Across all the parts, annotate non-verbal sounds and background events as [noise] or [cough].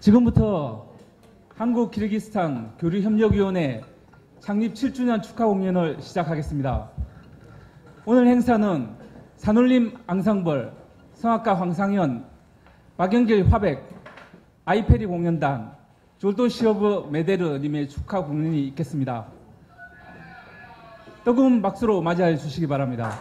지금부터 한국 키르기스탄 교류협력위원회 창립 7주년 축하 공연을 시작하겠습니다. 오늘 행사는 산울림 앙상벌, 성악가 황상현, 박영길 화백, 아이페리 공연단, 졸도시오브 메데르님의 축하 공연이 있겠습니다. 뜨거운 박수로 맞이해 주시기 바랍니다.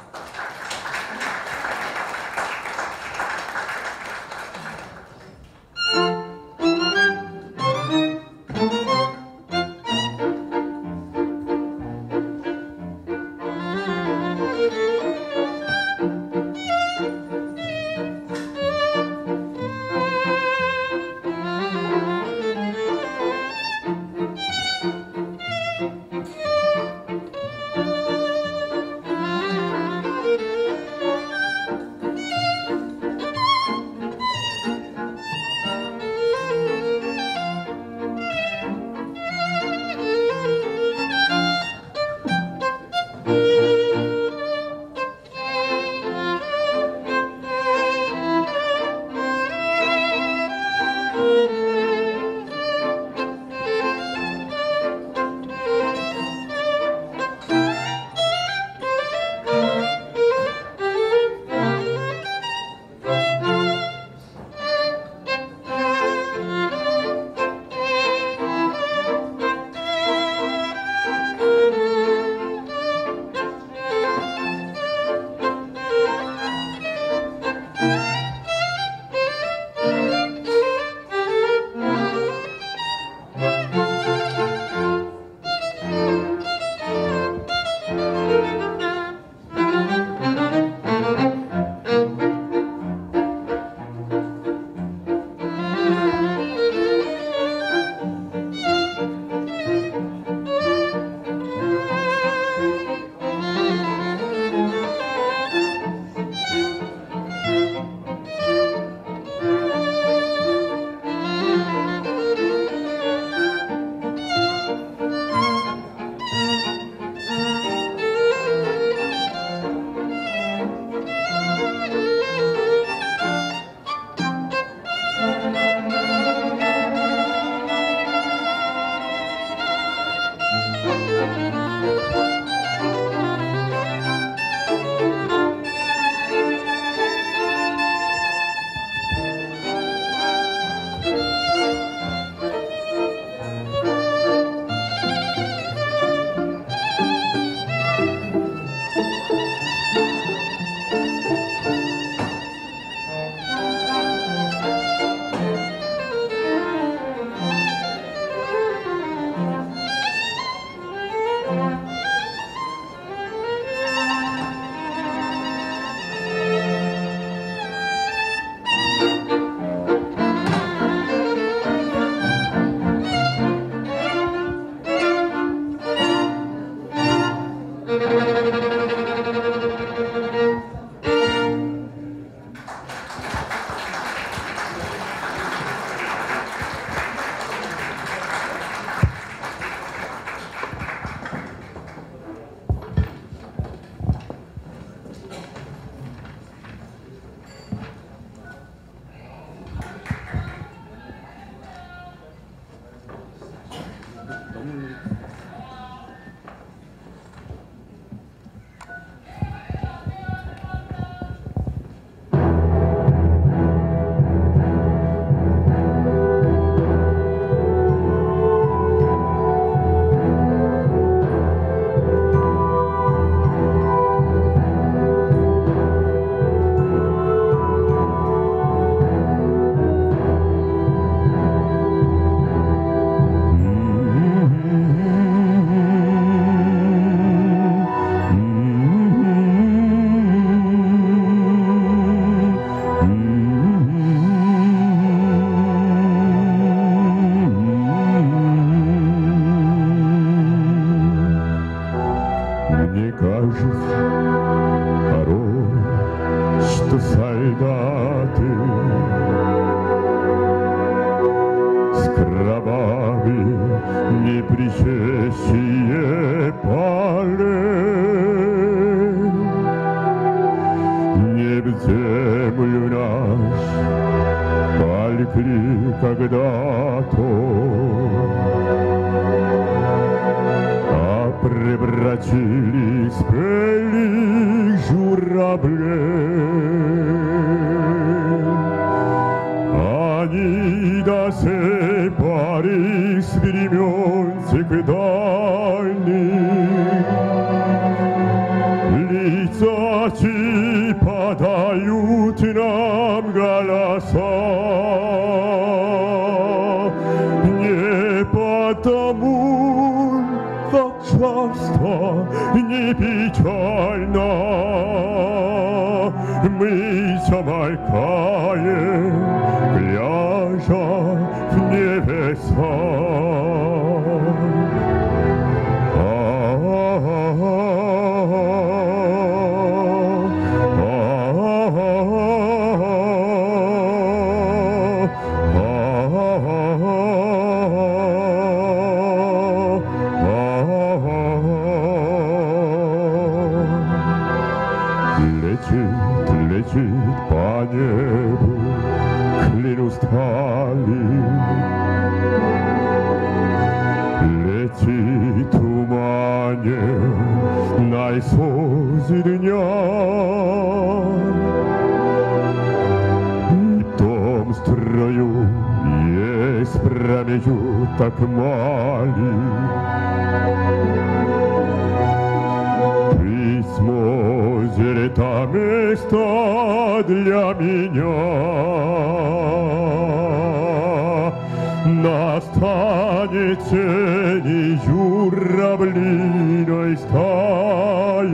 настанет тени журавлиной стаи.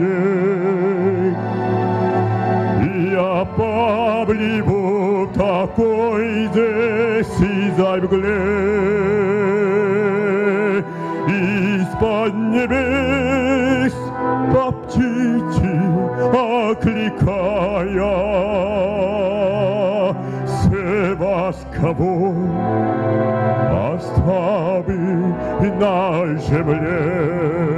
Я поблибу такой деси за мгле, из-под небес по птичи окликая. Севастополь славы на земле.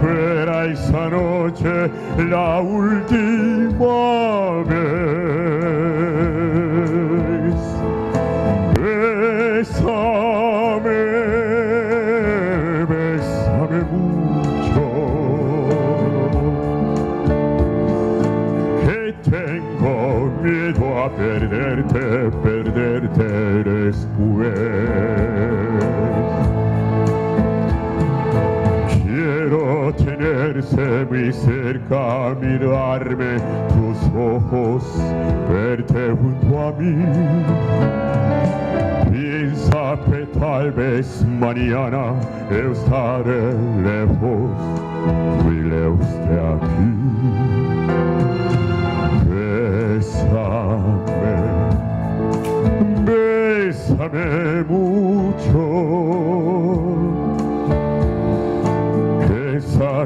fuera esa noche la última muy cerca mirarme tus ojos, verte junto a mí. Piensa que tal vez mañana estaré lejos, muy lejos de aquí. Bésame, bésame mucho.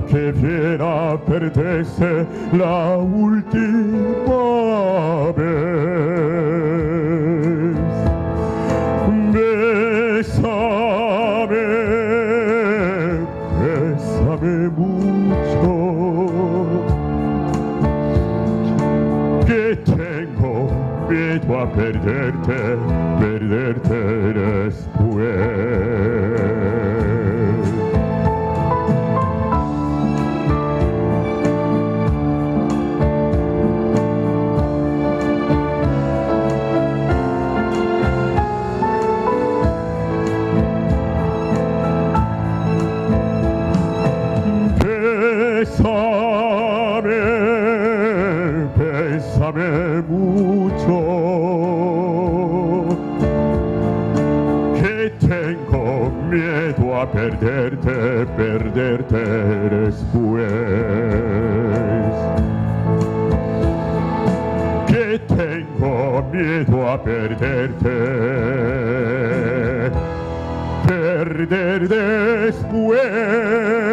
que quiera perderse la última vez. Bésame, bésame mucho, que tengo miedo a perderte. después. Que tengo miedo a perderte, perder después.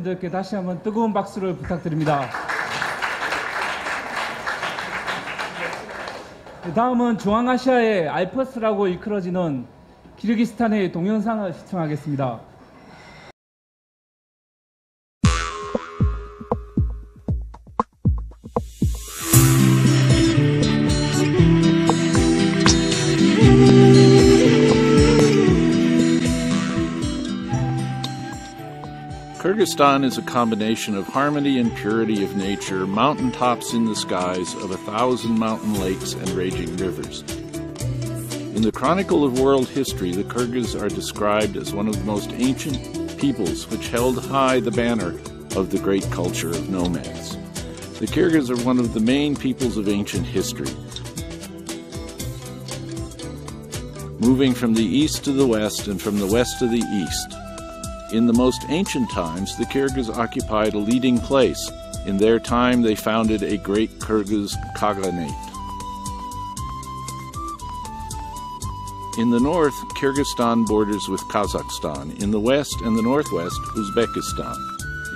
분들께 다시 한번 뜨거운 박수를 부탁드립니다. 네, 다음은 중앙아시아의 알퍼스라고 이끌어지는 키르기스탄의 동영상을 시청하겠습니다. Kyrgyzstan is a combination of harmony and purity of nature, mountaintops in the skies of a thousand mountain lakes and raging rivers. In the Chronicle of World History, the Kyrgyz are described as one of the most ancient peoples which held high the banner of the great culture of nomads. The Kyrgyz are one of the main peoples of ancient history. Moving from the east to the west and from the west to the east, in the most ancient times, the Kyrgyz occupied a leading place. In their time, they founded a great Kyrgyz Khaganate. In the north, Kyrgyzstan borders with Kazakhstan. In the west and the northwest, Uzbekistan.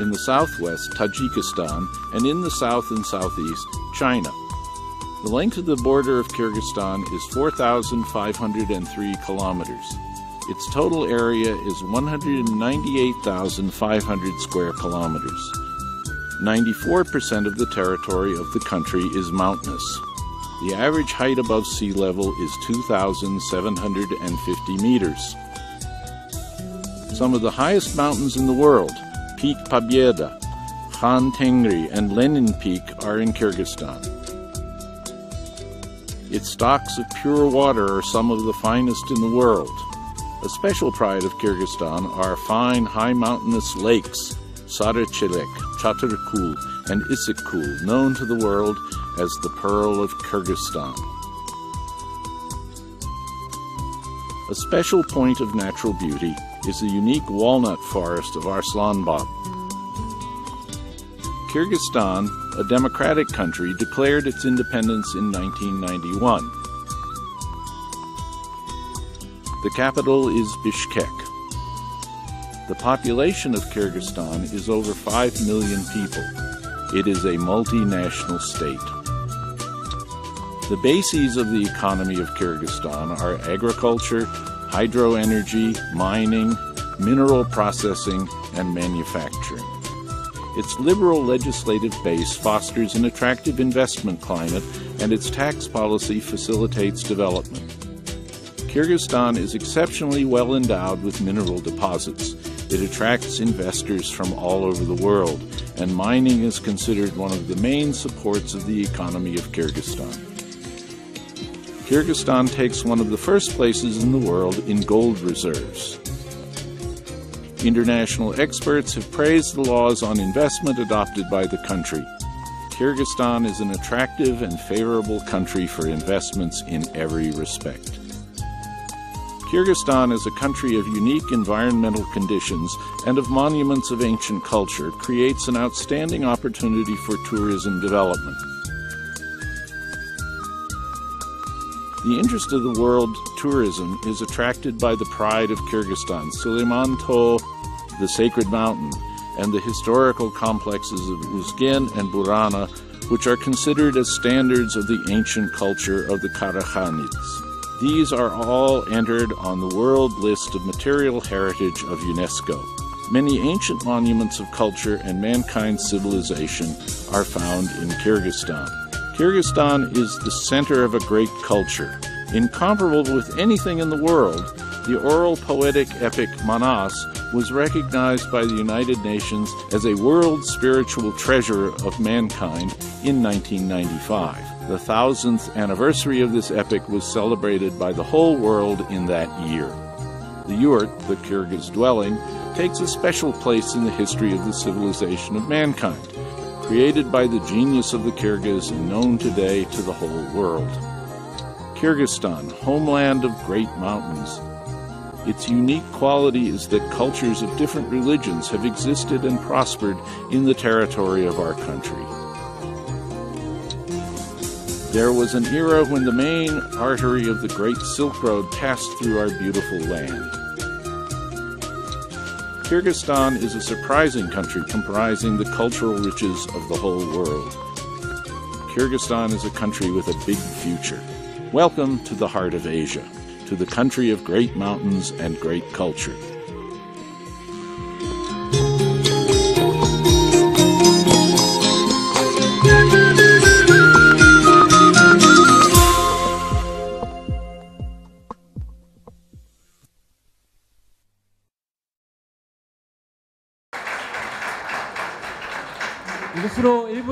In the southwest, Tajikistan. And in the south and southeast, China. The length of the border of Kyrgyzstan is 4,503 kilometers. Its total area is 198,500 square kilometers. 94% of the territory of the country is mountainous. The average height above sea level is 2,750 meters. Some of the highest mountains in the world, Peak Pabieda, Khan Tengri, and Lenin Peak, are in Kyrgyzstan. Its stocks of pure water are some of the finest in the world. A special pride of Kyrgyzstan are fine high mountainous lakes, Sarıçelek, Çatırkul, and Isikkul, known to the world as the Pearl of Kyrgyzstan. A special point of natural beauty is the unique walnut forest of Arslanbab. Kyrgyzstan, a democratic country, declared its independence in 1991. The capital is Bishkek. The population of Kyrgyzstan is over 5 million people. It is a multinational state. The bases of the economy of Kyrgyzstan are agriculture, hydroenergy, mining, mineral processing, and manufacturing. Its liberal legislative base fosters an attractive investment climate, and its tax policy facilitates development. Kyrgyzstan is exceptionally well endowed with mineral deposits. It attracts investors from all over the world, and mining is considered one of the main supports of the economy of Kyrgyzstan. Kyrgyzstan takes one of the first places in the world in gold reserves. International experts have praised the laws on investment adopted by the country. Kyrgyzstan is an attractive and favorable country for investments in every respect. Kyrgyzstan is a country of unique environmental conditions and of monuments of ancient culture creates an outstanding opportunity for tourism development. The interest of the world tourism is attracted by the pride of Kyrgyzstan, Suleiman Tog, the sacred mountain, and the historical complexes of Uzgen and Burana, which are considered as standards of the ancient culture of the Karakhanids. These are all entered on the World List of Material Heritage of UNESCO. Many ancient monuments of culture and mankind's civilization are found in Kyrgyzstan. Kyrgyzstan is the center of a great culture. Incomparable with anything in the world, the oral poetic epic Manas was recognized by the United Nations as a world spiritual treasure of mankind in 1995. The thousandth anniversary of this epic was celebrated by the whole world in that year. The yurt, the Kyrgyz dwelling, takes a special place in the history of the civilization of mankind, created by the genius of the Kyrgyz and known today to the whole world. Kyrgyzstan, homeland of great mountains. Its unique quality is that cultures of different religions have existed and prospered in the territory of our country. There was an era when the main artery of the Great Silk Road passed through our beautiful land. Kyrgyzstan is a surprising country comprising the cultural riches of the whole world. Kyrgyzstan is a country with a big future. Welcome to the heart of Asia, to the country of great mountains and great culture.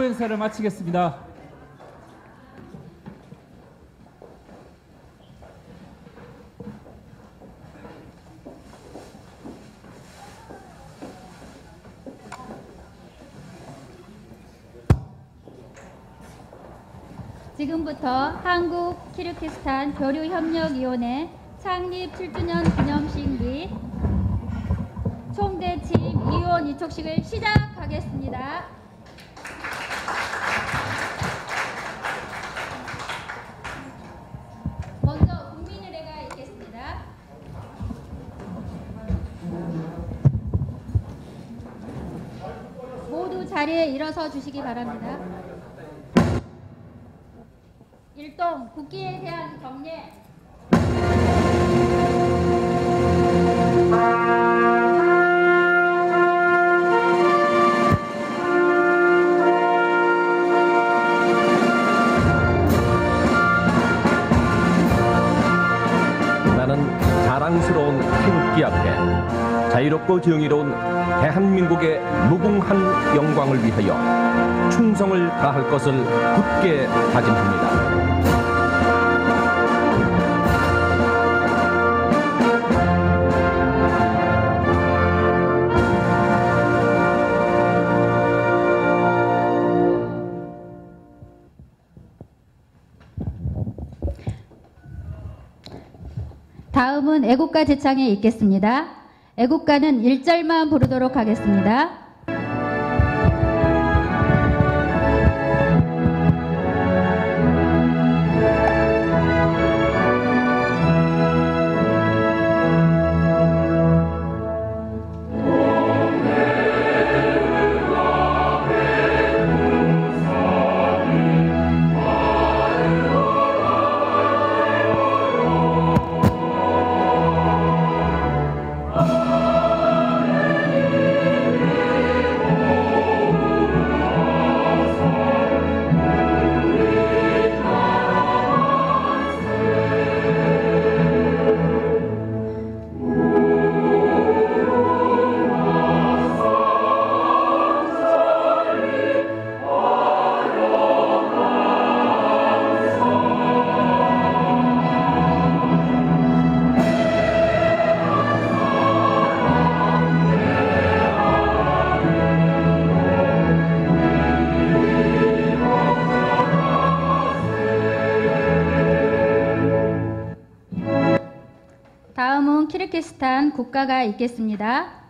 1부 행사를 마치겠습니다. 지금부터 한국 키르기스탄 교류협력위원회 창립 7주년 기념식 및 총대침 위원 이촉식을 시작하겠습니다. 일어서 주시기 바랍니다. 일동 국기에 대한 경례 자유롭고 정의로운 대한민국의 무궁한 영광을 위하여 충성을 다할 것을 굳게 다짐합니다. 다음은 애국가 제창에 있겠습니다. 애국가는 1절만 부르도록 하겠습니다. 키르기스탄 국가가 있겠습니다.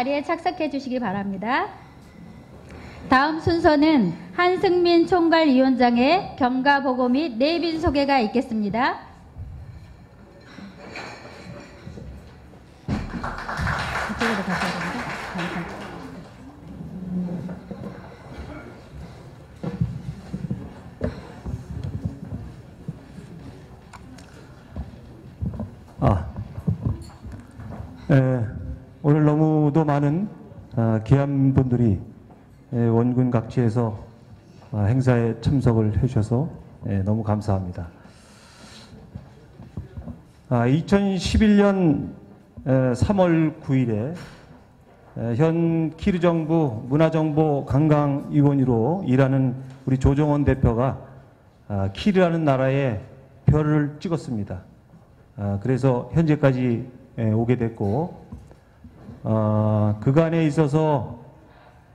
자리에 착석해 주시기 바랍니다. 다음 순서는 한승민 총괄위원장의 경과 보고 및 내빈 소개가 있겠습니다. 이쪽으로 가셔야 됩니다. 감사합니다. 아, 에, 오늘 너무도 많은 아, 귀한 분들이 에, 원군 각지에서 아, 행사에 참석을 해주셔서 에, 너무 감사합니다. 아, 2011년 3월 9일에 현 키르 정부 문화정보 관광위원으로 일하는 우리 조정원 대표가 아, 키르라는 나라에 별을 찍었습니다. 아, 그래서 현재까지 예, 오게 됐고 어, 그간에 있어서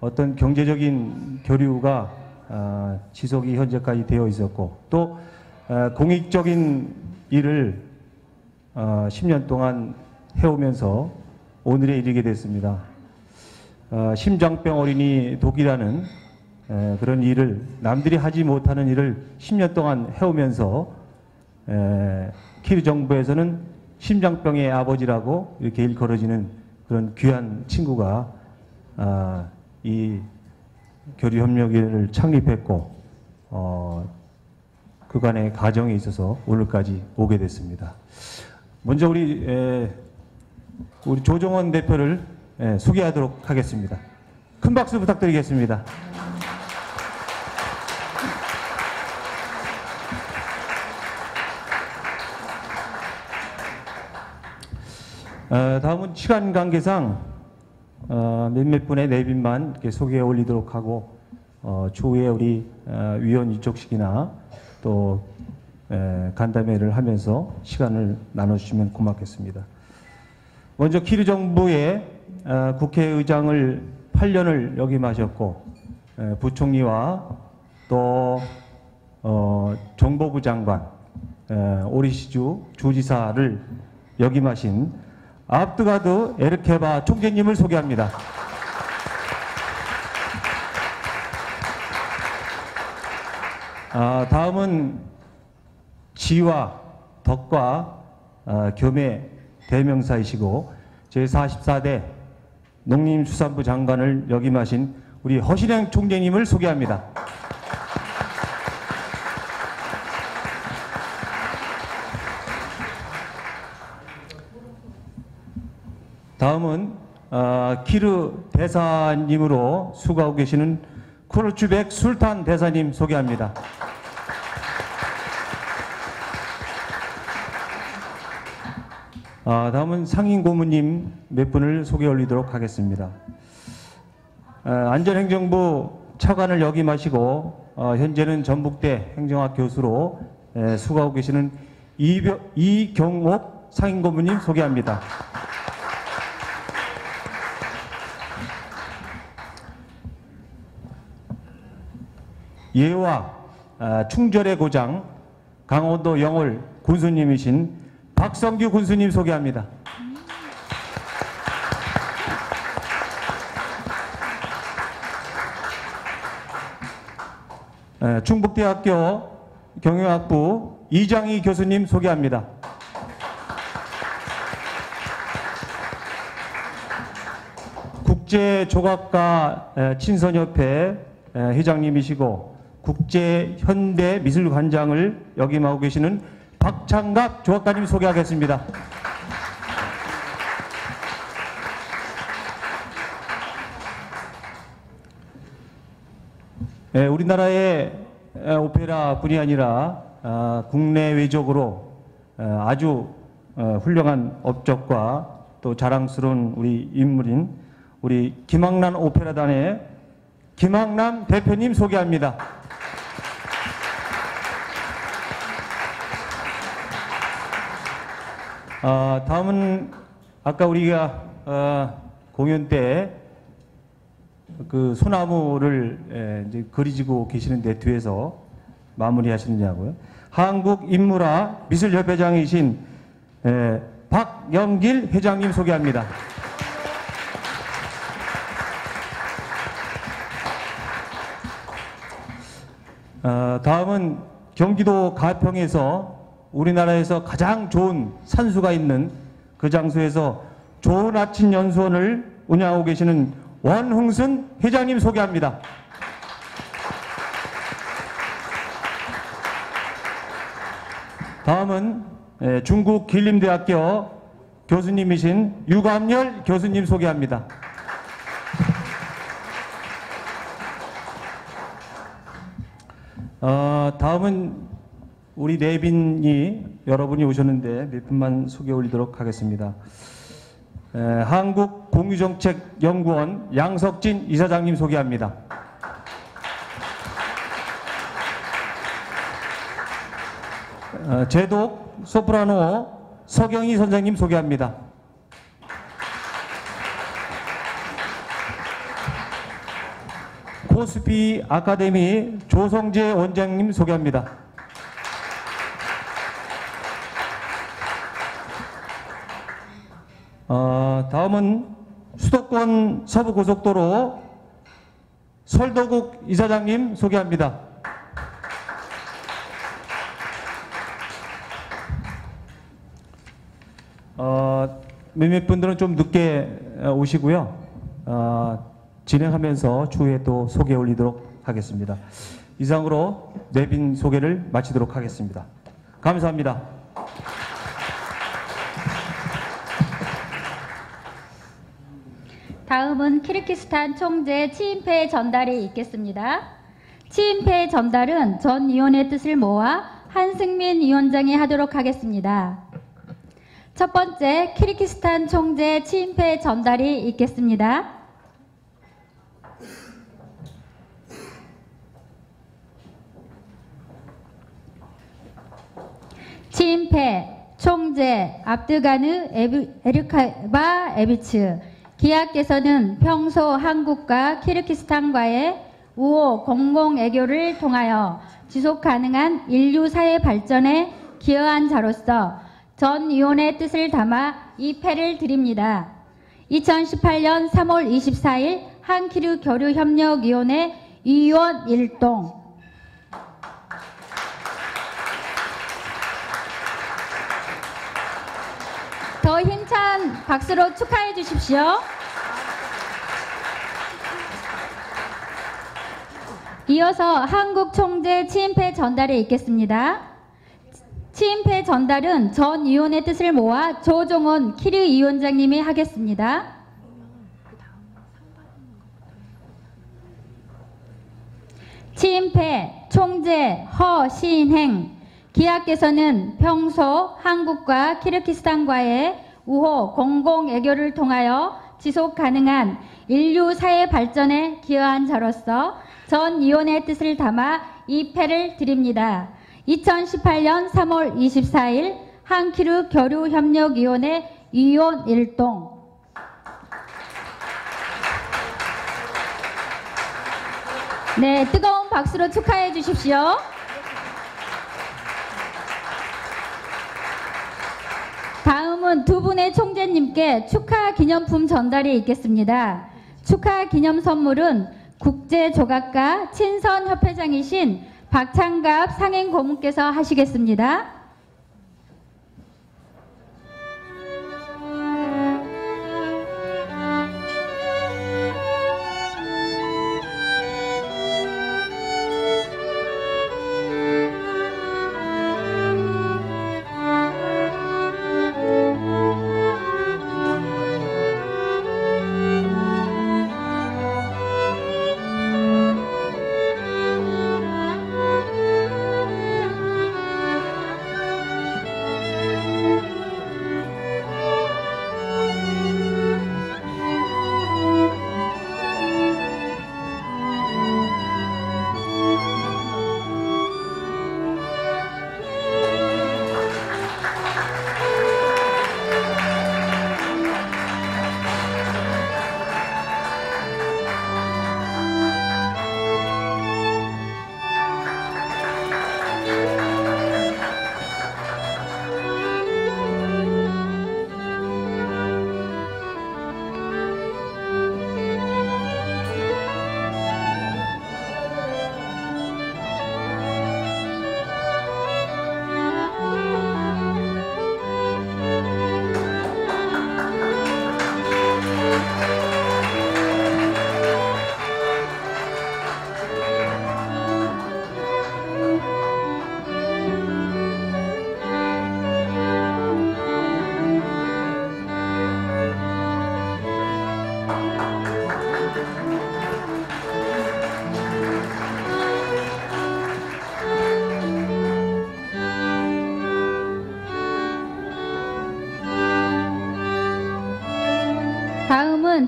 어떤 경제적인 교류가 아, 지속이 현재까지 되어 있었고 또 아, 공익적인 일을 어, 10년 동안 해오면서 오늘에 이르게 됐습니다. 어, 심장병 어린이 독이라는 에, 그런 일을 남들이 하지 못하는 일을 10년 동안 해오면서 에, 키르 정부에서는 심장병의 아버지라고 이렇게 일컬어지는 그런 귀한 친구가 아, 이 교류 협력회를 창립했고 어, 그간의 가정에 있어서 오늘까지 오게 됐습니다. 먼저 우리 에, 우리 조정원 대표를 에, 소개하도록 하겠습니다. 큰 박수 부탁드리겠습니다. 어, 다음은 시간 관계상 어, 몇몇 분의 내빈만 이렇게 소개해 올리도록 하고 어, 추후에 우리 어, 위원 이쪽식이나 또 에, 간담회를 하면서 시간을 나눠주시면 고맙겠습니다. 먼저 키르 정부의 어, 국회의장을 8년을 역임하셨고 에, 부총리와 또 어, 정보부 장관, 에, 오리시주 주지사를 역임하신 압드가드 에르케바 총재님을 소개합니다. 아, 다음은 지와 덕과 아, 겸의 대명사이시고 제44대 농림수산부 장관을 역임하신 우리 허신행 총재님을 소개합니다. 다음은 어, 키르 대사님으로 수고하고 계시는 쿠르츠백 술탄 대사님 소개합니다. 아, 다음은 상임 고문님 몇 분을 소개 올리도록 하겠습니다. 어, 안전행정부 차관을 역임하시고 어, 현재는 전북대 행정학 교수로 에, 수고하고 계시는 이벼, 이경옥 상임 고문님 소개합니다. 예와 아, 충절의 고장 강원도 영월 군수님이신 박성규 군수님 소개합니다. 에, 충북대학교 경영학부 이장희 교수님 소개합니다. 국제조각가 에, 친선협회 에, 회장님이시고 국제 현대 미술관장을 역임하고 계시는 박창갑 조각가님 소개하겠습니다. 예, 우리나라의 에, 오페라뿐이 아니라 아, 국내외적으로 어, 아주 어, 훌륭한 업적과 또 자랑스러운 우리 인물인 우리 김학란 오페라단의 김학남 대표님 소개합니다. 어, 다음은 아까 우리가 어, 공연 때 그 소나무를 예, 이제 그리지고 계시는데 뒤에서 마무리하시느냐고요. 한국인문화 미술협회장이신 예, 박영길 회장님 소개합니다. 어, 다음은 경기도 가평에서 우리나라에서 가장 좋은 산수가 있는 그 장소에서 좋은 아침 연수원을 운영하고 계시는 원흥순 회장님 소개합니다. 다음은 예, 중국 길림대학교 교수님이신 유감열 교수님 소개합니다. 어, 다음은 우리 내빈이 여러분이 오셨는데 몇 분만 소개 올리도록 하겠습니다. 에, 한국공유정책연구원 양석진 이사장님 소개합니다. 어, 제독 소프라노 서경희 선생님 소개합니다. 코스피 아카데미 조성재 원장님 소개합니다. 어, 다음은 수도권 서부고속도로 설도국 이사장님 소개합니다. 어, 몇몇 분들은 좀 늦게 어, 오시고요. 어, 진행하면서 추후에 또 소개 올리도록 하겠습니다. 이상으로 내빈 소개를 마치도록 하겠습니다. 감사합니다. 다음은 키르기스탄 총재 치인페 전달이 있겠습니다. 치인페 전달은 전 위원의 뜻을 모아 한승민 위원장이 하도록 하겠습니다. 첫 번째 키르기스탄 총재 치인페 전달이 있겠습니다. 치인페 총재 압드가느 에르카바 에비츠 기하께서는 평소 한국과 키르기스탄과의 우호 공공 애교를 통하여 지속 가능한 인류 사회 발전에 기여한 자로서 전 위원의 뜻을 담아 이 패를 드립니다. 2018년 3월 24일 한키르 교류협력위원회 위원 일동 더 힘찬 박수로 축하해 주십시오. 이어서 한국 총재 치인패 전달에 있겠습니다. 치인패 전달은 전 위원의 뜻을 모아 조종원 키르 위원장님이 하겠습니다. 치인패 총재 허신행 기하께서는 평소 한국과 키르기스탄과의 우호 공공 애교를 통하여 지속 가능한 인류 사회 발전에 기여한 자로서 전 위원의 뜻을 담아 이 패를 드립니다. 2018년 3월 24일 한키르 교류협력위원회 위원 일동 네, 뜨거운 박수로 축하해 주십시오. 다음은 두 분의 총재님께 축하 기념품 전달이 있겠습니다. 축하 기념 선물은 국제조각가 친선협회장이신 박창갑 상행고문께서 하시겠습니다.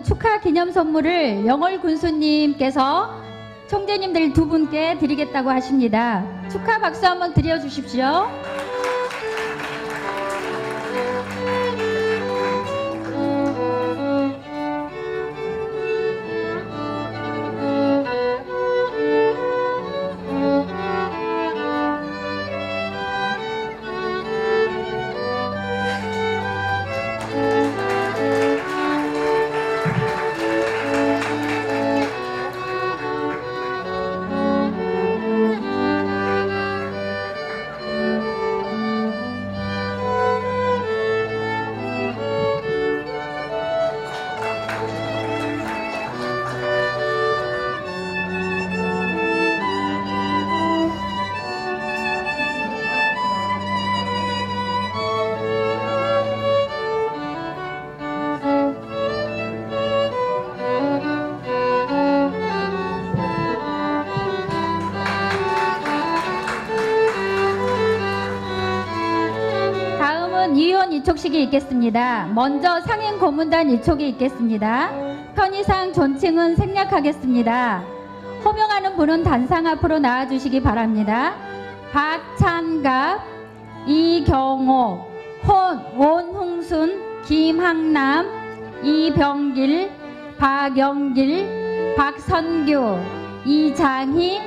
축하 기념 선물을 영월 군수님께서 총재님들 두 분께 드리겠다고 하십니다. 축하 박수 한번 드려주십시오. 이촉식이 있겠습니다. 먼저 상임 고문단 이촉이 있겠습니다. 편의상 존칭은 생략하겠습니다. 호명하는 분은 단상 앞으로 나와주시기 바랍니다. 박찬갑, 이경호, 혼, 온홍순, 김항남, 이병길, 박영길, 박선규, 이장희,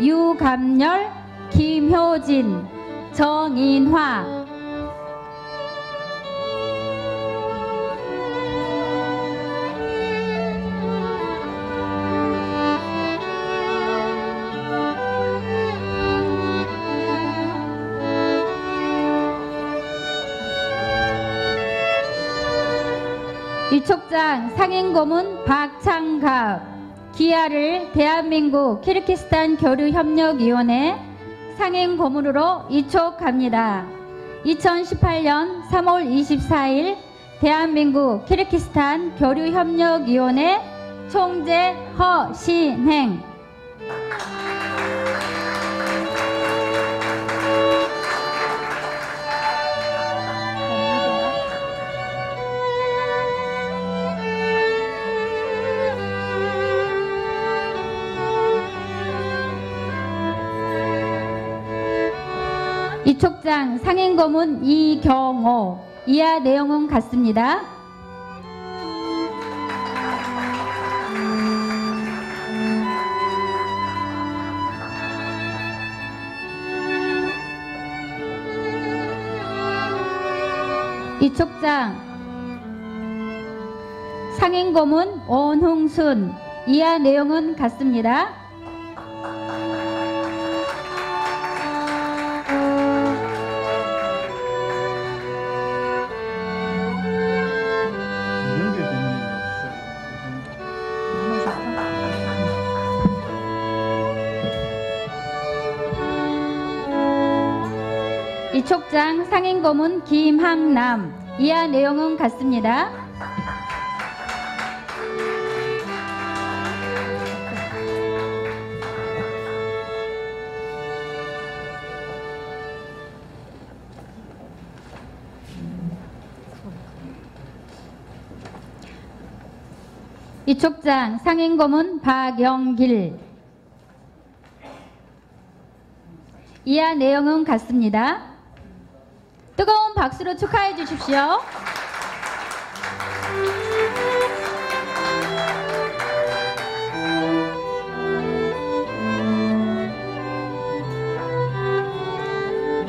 유감열, 김효진, 정인화, 이촉장 상인고문 박창갑 기아를 대한민국 키르키스탄 교류협력위원회 상인고문으로 이촉합니다. 2018년 3월 24일 대한민국 키르키스탄 교류협력위원회 총재 허신행 이촉장 상인고문 이경호 이하 내용은 같습니다. 이촉장 상인고문 온홍순 이하 내용은 같습니다. 상인고문 김항남 이하 내용은 같습니다. 이촉장 상인고문 박영길 이하 내용은 같습니다. 뜨거운 박수로 축하해 주십시오.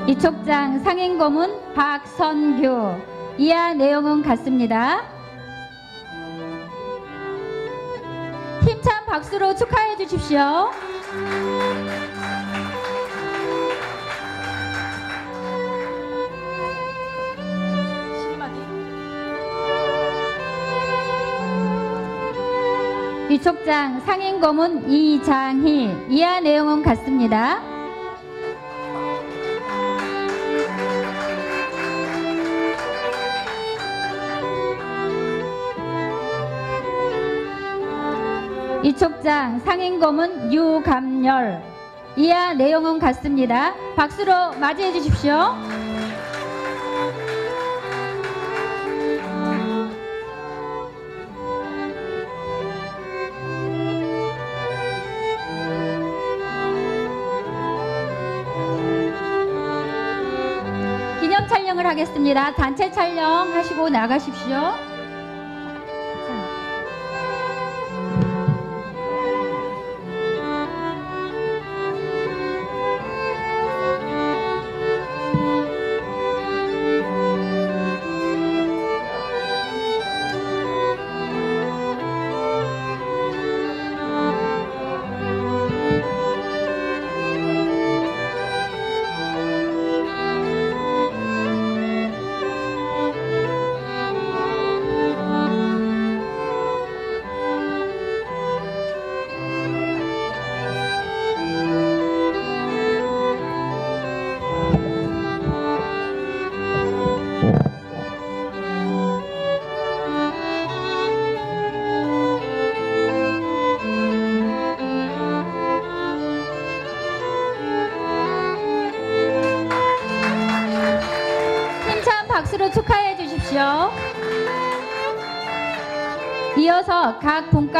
이촉장 상인고문 박선규 이하 내용은 같습니다. 힘찬 박수로 축하해 주십시오. 이촉장 상인고문 이장희 이하 내용은 같습니다. 이촉장 상인고문 유감열 이하 내용은 같습니다. 박수로 맞이해 주십시오. 하겠습니다. 단체 촬영 하시고 나가십시오.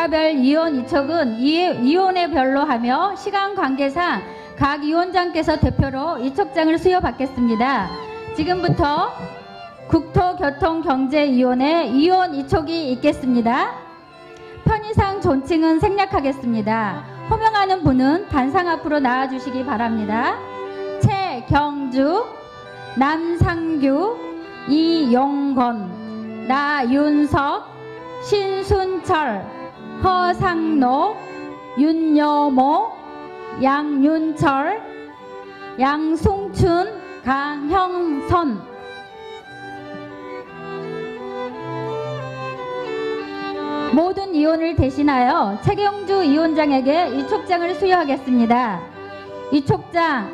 분과별 위원 이촉은 이- 위원회 별로 하며 시간 관계상 각 위원장께서 대표로 이촉장을 수여받겠습니다. 지금부터 국토교통경제위원회 위원 이촉이 있겠습니다. 편의상 존칭은 생략하겠습니다. 호명하는 분은 단상 앞으로 나와주시기 바랍니다. 최경주, 남상규, 이용건, 나윤석, 신순철, 허상록, 윤여모, 양윤철, 양송춘, 강형선 모든 위원을 대신하여 최경주 위원장에게 이 촉장을 수여하겠습니다. 이 촉장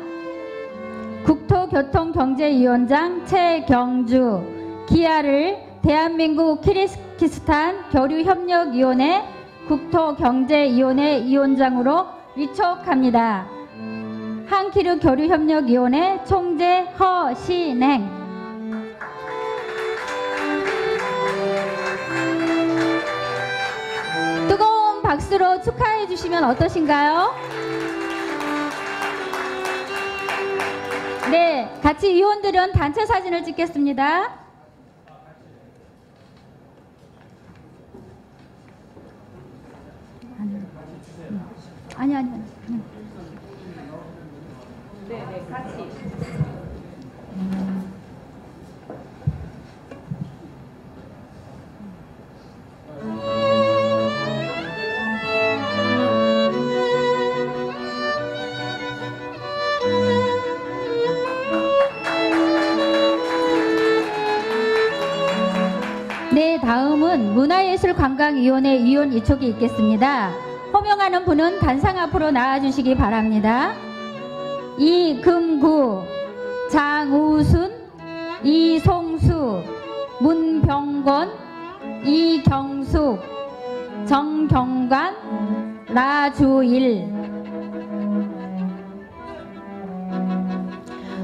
국토교통경제위원장 최경주 기아를 대한민국 키르기스탄 교류협력위원회 국토경제위원회 위원장으로 위촉합니다. 한키르 교류협력위원회 총재 허신행 뜨거운 박수로 축하해 주시면 어떠신가요? 네, 같이 위원들은 단체 사진을 찍겠습니다. 아니, 아니, 아니. 아니. 네, 다음은 문화예술관광위원회 위원 이촉이 있겠습니다. 호명하는 분은 단상 앞으로 나와주시기 바랍니다. 이금구, 장우순, 이송수, 문병권, 이경숙, 정경관, 라주일,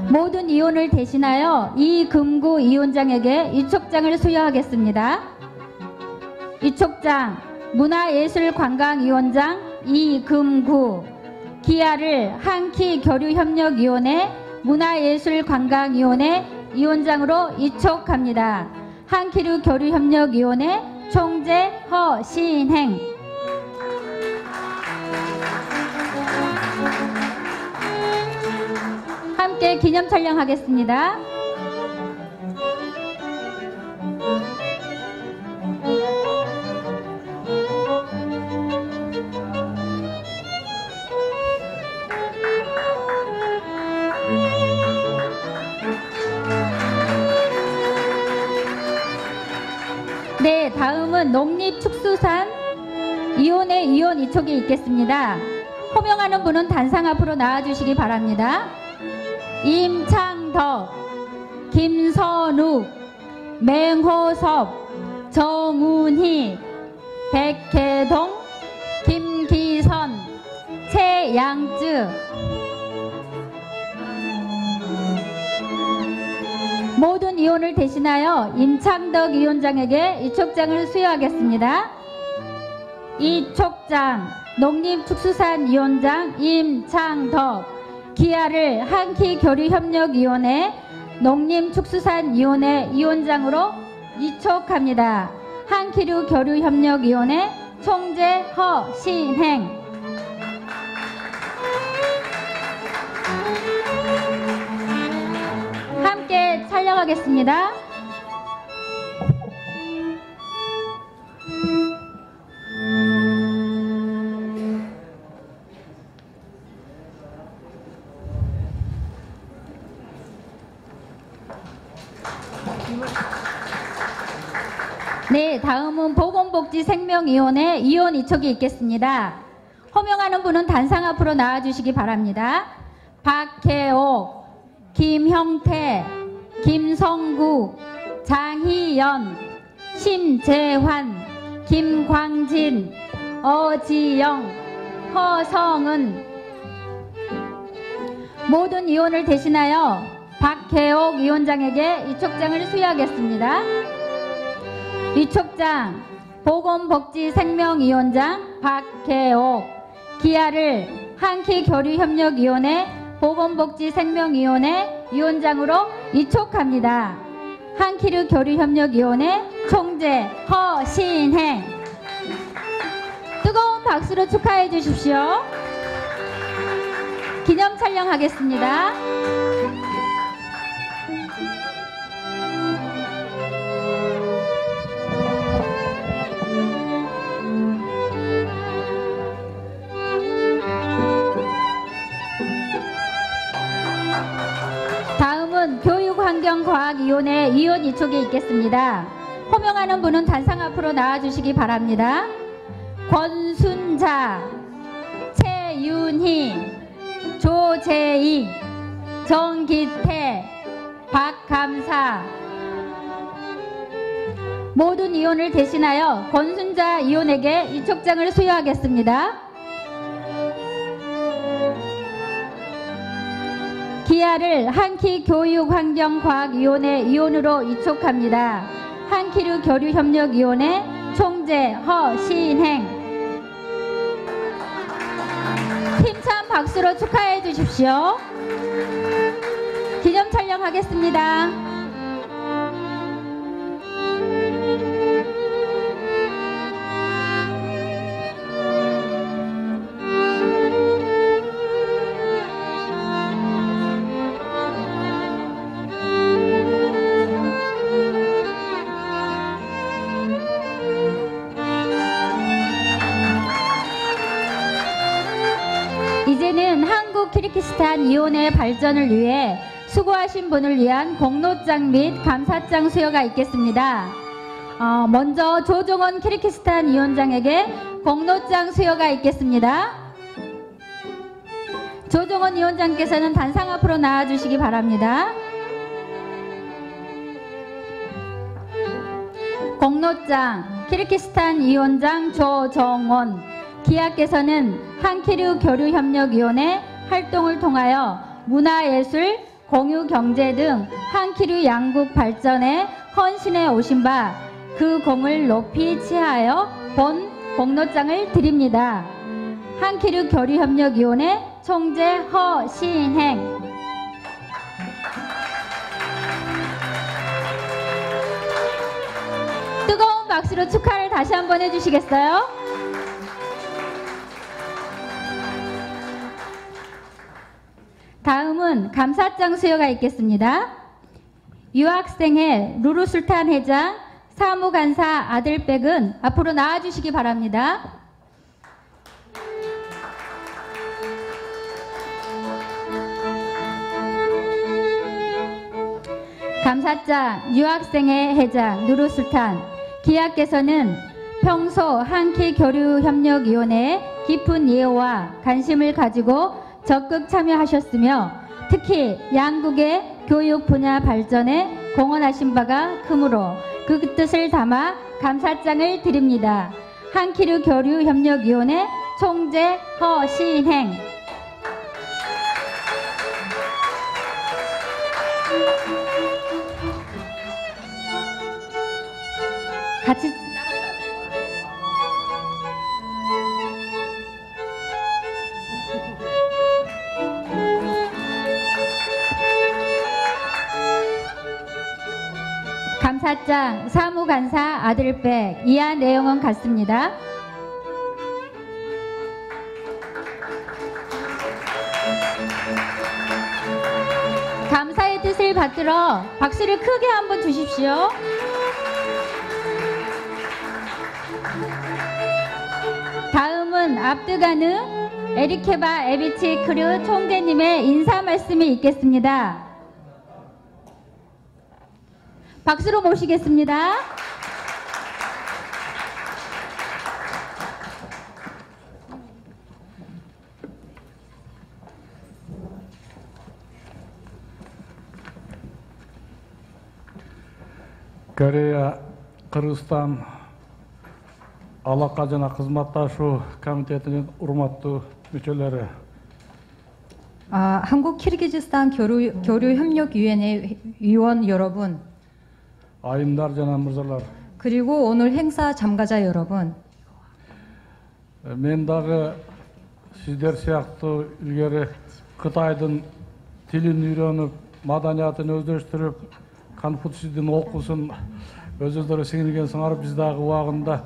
모든 이혼을 대신하여 이금구 위원장에게 이촉장을 수여하겠습니다. 이촉장 문화예술관광위원장 이금구 기아를 한키 교류협력위원회 문화예술관광위원회 위원장으로 이촉합니다. 한키류 교류협력위원회 총재 허신행 함께 기념 촬영하겠습니다. 다음은 농립축수산 이혼의 이혼 이촉이 있겠습니다. 호명하는 분은 단상 앞으로 나와주시기 바랍니다. 임창덕, 김선욱, 맹호섭, 정운희, 백혜동, 김기선, 최양쯔 모든 이혼을 대신하여 임창덕 위원장에게 이촉장을 수여하겠습니다. 이촉장 농림축수산위원장 임창덕 기아를 한키교류협력위원회 농림축수산위원회 위원장으로 이촉합니다. 한키류 교류협력위원회 총재 허신행 함께 촬영하겠습니다. 네, 다음은 보건복지생명위원회 위원 이촉이 있겠습니다. 호명하는 분은 단상 앞으로 나와주시기 바랍니다. 박혜옥, 김형태, 김성구, 장희연, 심재환, 김광진, 어지영, 허성은 모든 위원을 대신하여 박혜옥 위원장에게 이촉장을 수여하겠습니다. 위촉장 보건복지생명위원장 박혜옥 기아를 한키교류협력위원회 보건복지생명위원회 위원장으로 이촉합니다. 한키류 교류협력위원회 총재 허신행 뜨거운 박수로 축하해 주십시오. 기념 촬영하겠습니다. 환경과학위원회 위원 이촉이 있겠습니다. 호명하는 분은 단상 앞으로 나와주시기 바랍니다. 권순자, 최윤희, 조재희, 정기태, 박감사 모든 위원을 대신하여 권순자 위원에게 이촉장을 수여하겠습니다. 기아를 한키 교육환경과학위원회 위원으로 이촉합니다. 한키류 교류협력위원회 총재 허신행 힘찬 박수로 축하해 주십시오. 기념 촬영하겠습니다. 위원회 발전을 위해 수고하신 분을 위한 공로장 및 감사장 수여가 있겠습니다. 어, 먼저 조종원 키르기스탄 위원장에게 공로장 수여가 있겠습니다. 조종원 위원장께서는 단상 앞으로 나와주시기 바랍니다. 공로장 키르기스탄 위원장 조정원 기아께서는 한키류 교류협력위원회 활동을 통하여 문화예술, 공유경제 등 한키류 양국 발전에 헌신해 오신 바 그 공을 높이 치하여 본 공로장을 드립니다. 한키류 교류협력위원회 총재 허신행 뜨거운 박수로 축하를 다시 한번 해주시겠어요? 다음은 감사장 수여가 있겠습니다. 유학생회 루루술탄 회장 사무간사 아들백은 앞으로 나와주시기 바랍니다. 감사장 유학생회 회장 누루술탄 기아께서는 평소 한키 교류협력위원회에 깊은 이해와 관심을 가지고 적극 참여하셨으며 특히 양국의 교육 분야 발전에 공헌하신 바가 크므로 그 뜻을 담아 감사장을 드립니다. 한키류 교류협력위원회 총재 허신행 같이 사장, 사무간사 아들백 이하 내용은 같습니다. 감사의 뜻을 받들어 박수를 크게 한번 주십시오. 다음은 압드가는 에리케바 에비치 크류 총재님의 인사 말씀이 있겠습니다. 박수로 모시겠습니다. Корея, Қырғызстан алақа жана кызматташуу комитетинин урматтуу мүчөлөрү 아, 한국 키르기즈스탄 교류, 교류협력위원회 위원 여러분, айымдар жана мырзалар 그리고 오늘 행사 참가자 여러분, мен дагы сиздер сыяктуу илгери кытайдын тилин үйрөнүп маданиятын өздөштүрүп конфуцийдин окуусун өзүлөрү сиңиргенсиңар биз дагы убагында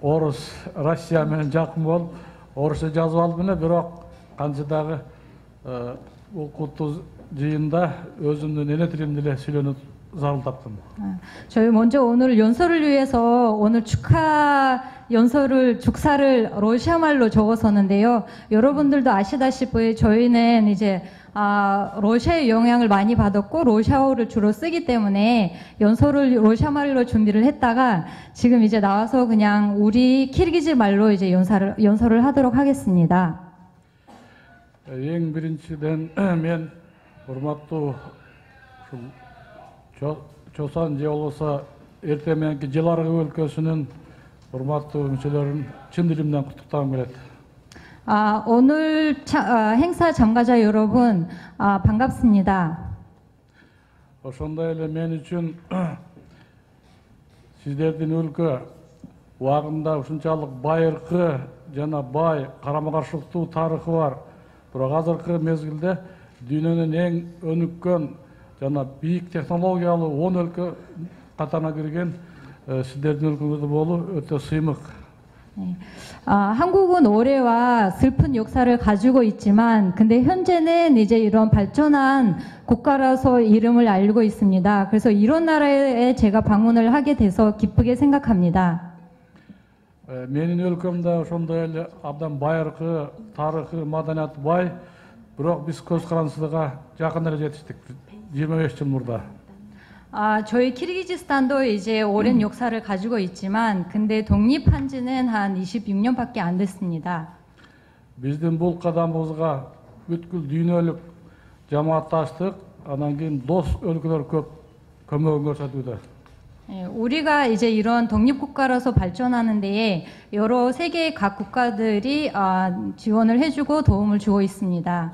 орус россия менен жакын болуп орусча жазып алдым эле бирок канча дагы бул куттуу жыйында өзүмдүн эне тилимде эле сүйлөнүп зарыл таптым 아, 저희 먼저 오늘 연설을 위해서 오늘 축하 연설을 축사를 러시아 말로 적어서는데요. 여러분들도 아시다시피 저희는 이제 아, 러시아의 영향을 많이 받았고 러시아어를 주로 쓰기 때문에 연설을 러시아 말로 준비를 했다가 지금 이제 나와서 그냥 우리 키르기즈 말로 이제 연설을 연설을 하도록 하겠습니다. эң биринчиден [clears throat] мен урматтуу ушул Чо- чосан же болбосо эртең мененки жыл аргы өлкөсүнүн урматтуу мүчөлөрүн чын дилимден куттуктагым келет 아, 오늘 차- 아, 행사 참가자 여러분 아, 반갑습니다. ошондой эле мен үчүн [clears throat] сиздердин өлкө убагында ушунчалык байыркы жана бай карама каршылыктуу тарыхы бар бирок азыркы мезгилде дүйнөнүн эң өнүккөн жана бийик технологиялуу он өлкө катарына кирген э, сиздердин өлкөңүздө болуу өтө сыймык 아, 한국은 오래와 슬픈 역사를 가지고 있지만, 근데 현재는 이제 이런 발전한 국가라서 이름을 알고 있습니다. 그래서 이런 나라에 제가 방문을 하게 돼서 기쁘게 생각합니다. Э, менин өлкөм да ошондой эле абдан байыркы тарыхы маданияты бай бирок биз көз карандысызга жакын эле жетиштик жыйырма беш жыл мурда 아, 저희 키르기즈스탄도 이제 오랜 역사를 가지고 있지만, 근데 독립한 지는 한 26년밖에 안 됐습니다. биздин бул кадамыбызга бүткүл дүйнөлүк жамаатташтык анан кийин дос өлкөлөр көп көмөгүн көрсөтүүдө 예, 우리가 이제 이런 독립국가로서 발전하는 데에 여러 세계의 각 국가들이 아, 지원을 해주고 도움을 주고 있습니다.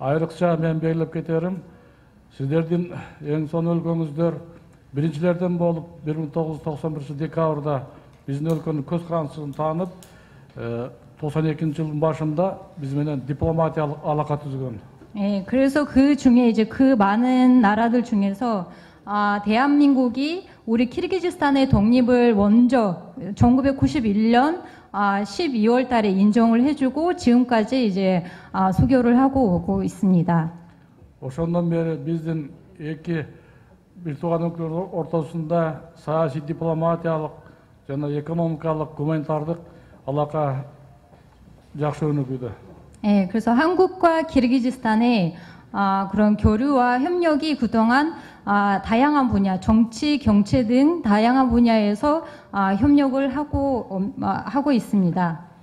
айрыкча мен белгилеп кетерим сиздердин эң сонун өлкөңүздөр биринчилерден болуп бир миң тогуз жүз токсон биринчи декабрда биздин өлкөнүн көз карандысын таанып токсон экинчи жылдын башында биз менен дипломатиялык алака түзгөн 예, 그래서 그 중에 이제 그 많은 나라들 중에서 아, 대한민국이 우리 키르기즈스탄의 독립을 먼저 1991년 아, 12월 달에 인정을 해주고 지금까지 이제 아, 수교를 하고 오고 있습니다. ошондон бери биздин эки бир тууган өлкөлөр ортосунда саясий дипломатиялык жана экономикалык гуманитардык алака жакшы өнүгүүдө 예, 그래서 한국과 키르기즈스탄의 아, 그런 교류와 협력이 그동안 아, 다양한 분야, 정치, 경제 등 다양한 분야에서 아, 협력을 하고 음, 아, 하고 있습니다.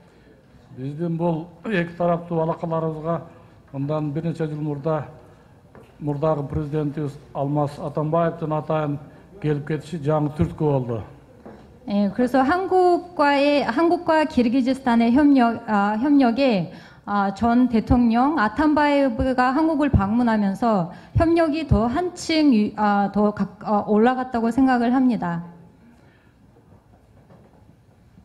биздин бул эки тараптуу алакаларыбызга мындан бир нече жыл мурда мурдагы президентибиз алмаз атамбаевдин атайын келип кетиши жаңы түрткү болду 예, 그래서 한국과의 한국과 키르기즈스탄의 협력 아, 협력에 아, 전 대통령 아탄바예브가 한국을 방문하면서 협력이 더 한층 유- 아, 더 각- 어, 올라갔다고 생각을 합니다.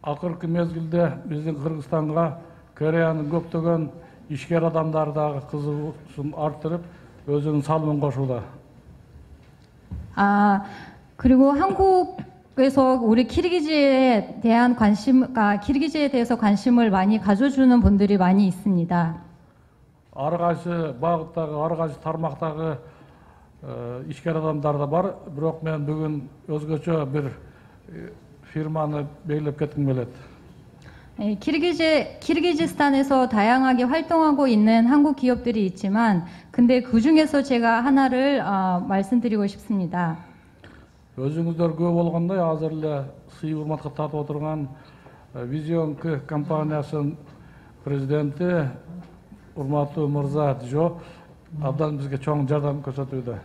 акыркы мезгилде биздин кыргызстанга кореянын көптөгөн ишкер адамдары дагы кызыгуусун арттырып өзүнүн салымын кошууда 아 그리고 한국 에서 우리 키르기즈에 대한 관심, 아 키르기즈에 대해서 관심을 많이 가져주는 분들이 많이 있습니다. ары қайсы бағыттағы ары қайсы тармақтағы ә, ішкер адамдар да бар бірақ мен бүгін өзгөчө бір ә, фирманы белгілеп кеткім келеді 예, 키르기즈, 키르기즈스탄에서 다양하게 활동하고 있는 한국 기업들이 있지만, 근데 그 중에서 제가 하나를 아, 말씀드리고 싶습니다. өзіңіздер көп болғандай азыр эле сый урматка тартып отырган ә, визион к компаниясынын президенти урматтуу мырза джо абдан бизге чоң жардам көрсөтүүдө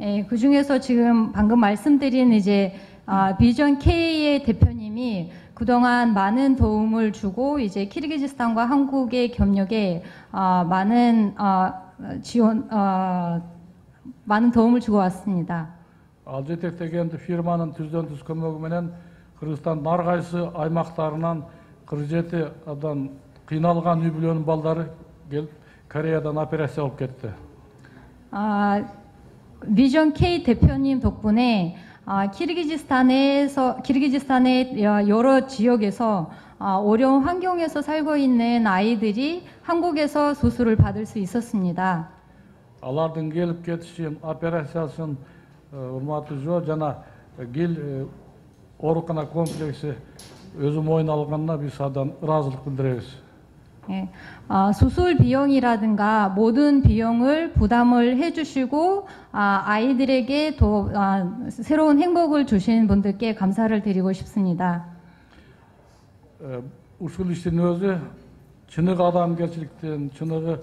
예, 그 중에서 지금 방금 말씀드린 이제 아, 비전 K의 대표님이 그동안 많은 도움을 주고 이제 키르기즈스탄과 한국의 협력에 아, 많은 아, 지원 아, 많은 도움을 주고 왔습니다. ал жетектеген фирманын түздөн түз көмөгү менен кыргызстандын ар кайсы аймактарынан кырк жети абдан кыйналган үй бүлөнүн балдары келип кореядан операция болуп кетти 아, 비전 K 대표님 덕분에 아, 키르기즈스탄에서 키르기즈스탄의 여러 지역에서 아, 어려운 환경에서 살고 있는 아이들이 한국에서 수술을 받을 수 있었습니다. алардын келип кетишин операциясын урматтуу жо жана гил э, оорукана комплекси өзү мойнуна алганына биз абдан ыраазылык билдиребиз 예, 아, 수술 비용이라든가 모든 비용을 부담을 해주시고 아, 아이들에게 더 아, 새로운 행복을 주신 분들께 감사를 드리고 싶습니다. Э, ушул иштин өзү чыныгы адамгерчиликтин чыныгы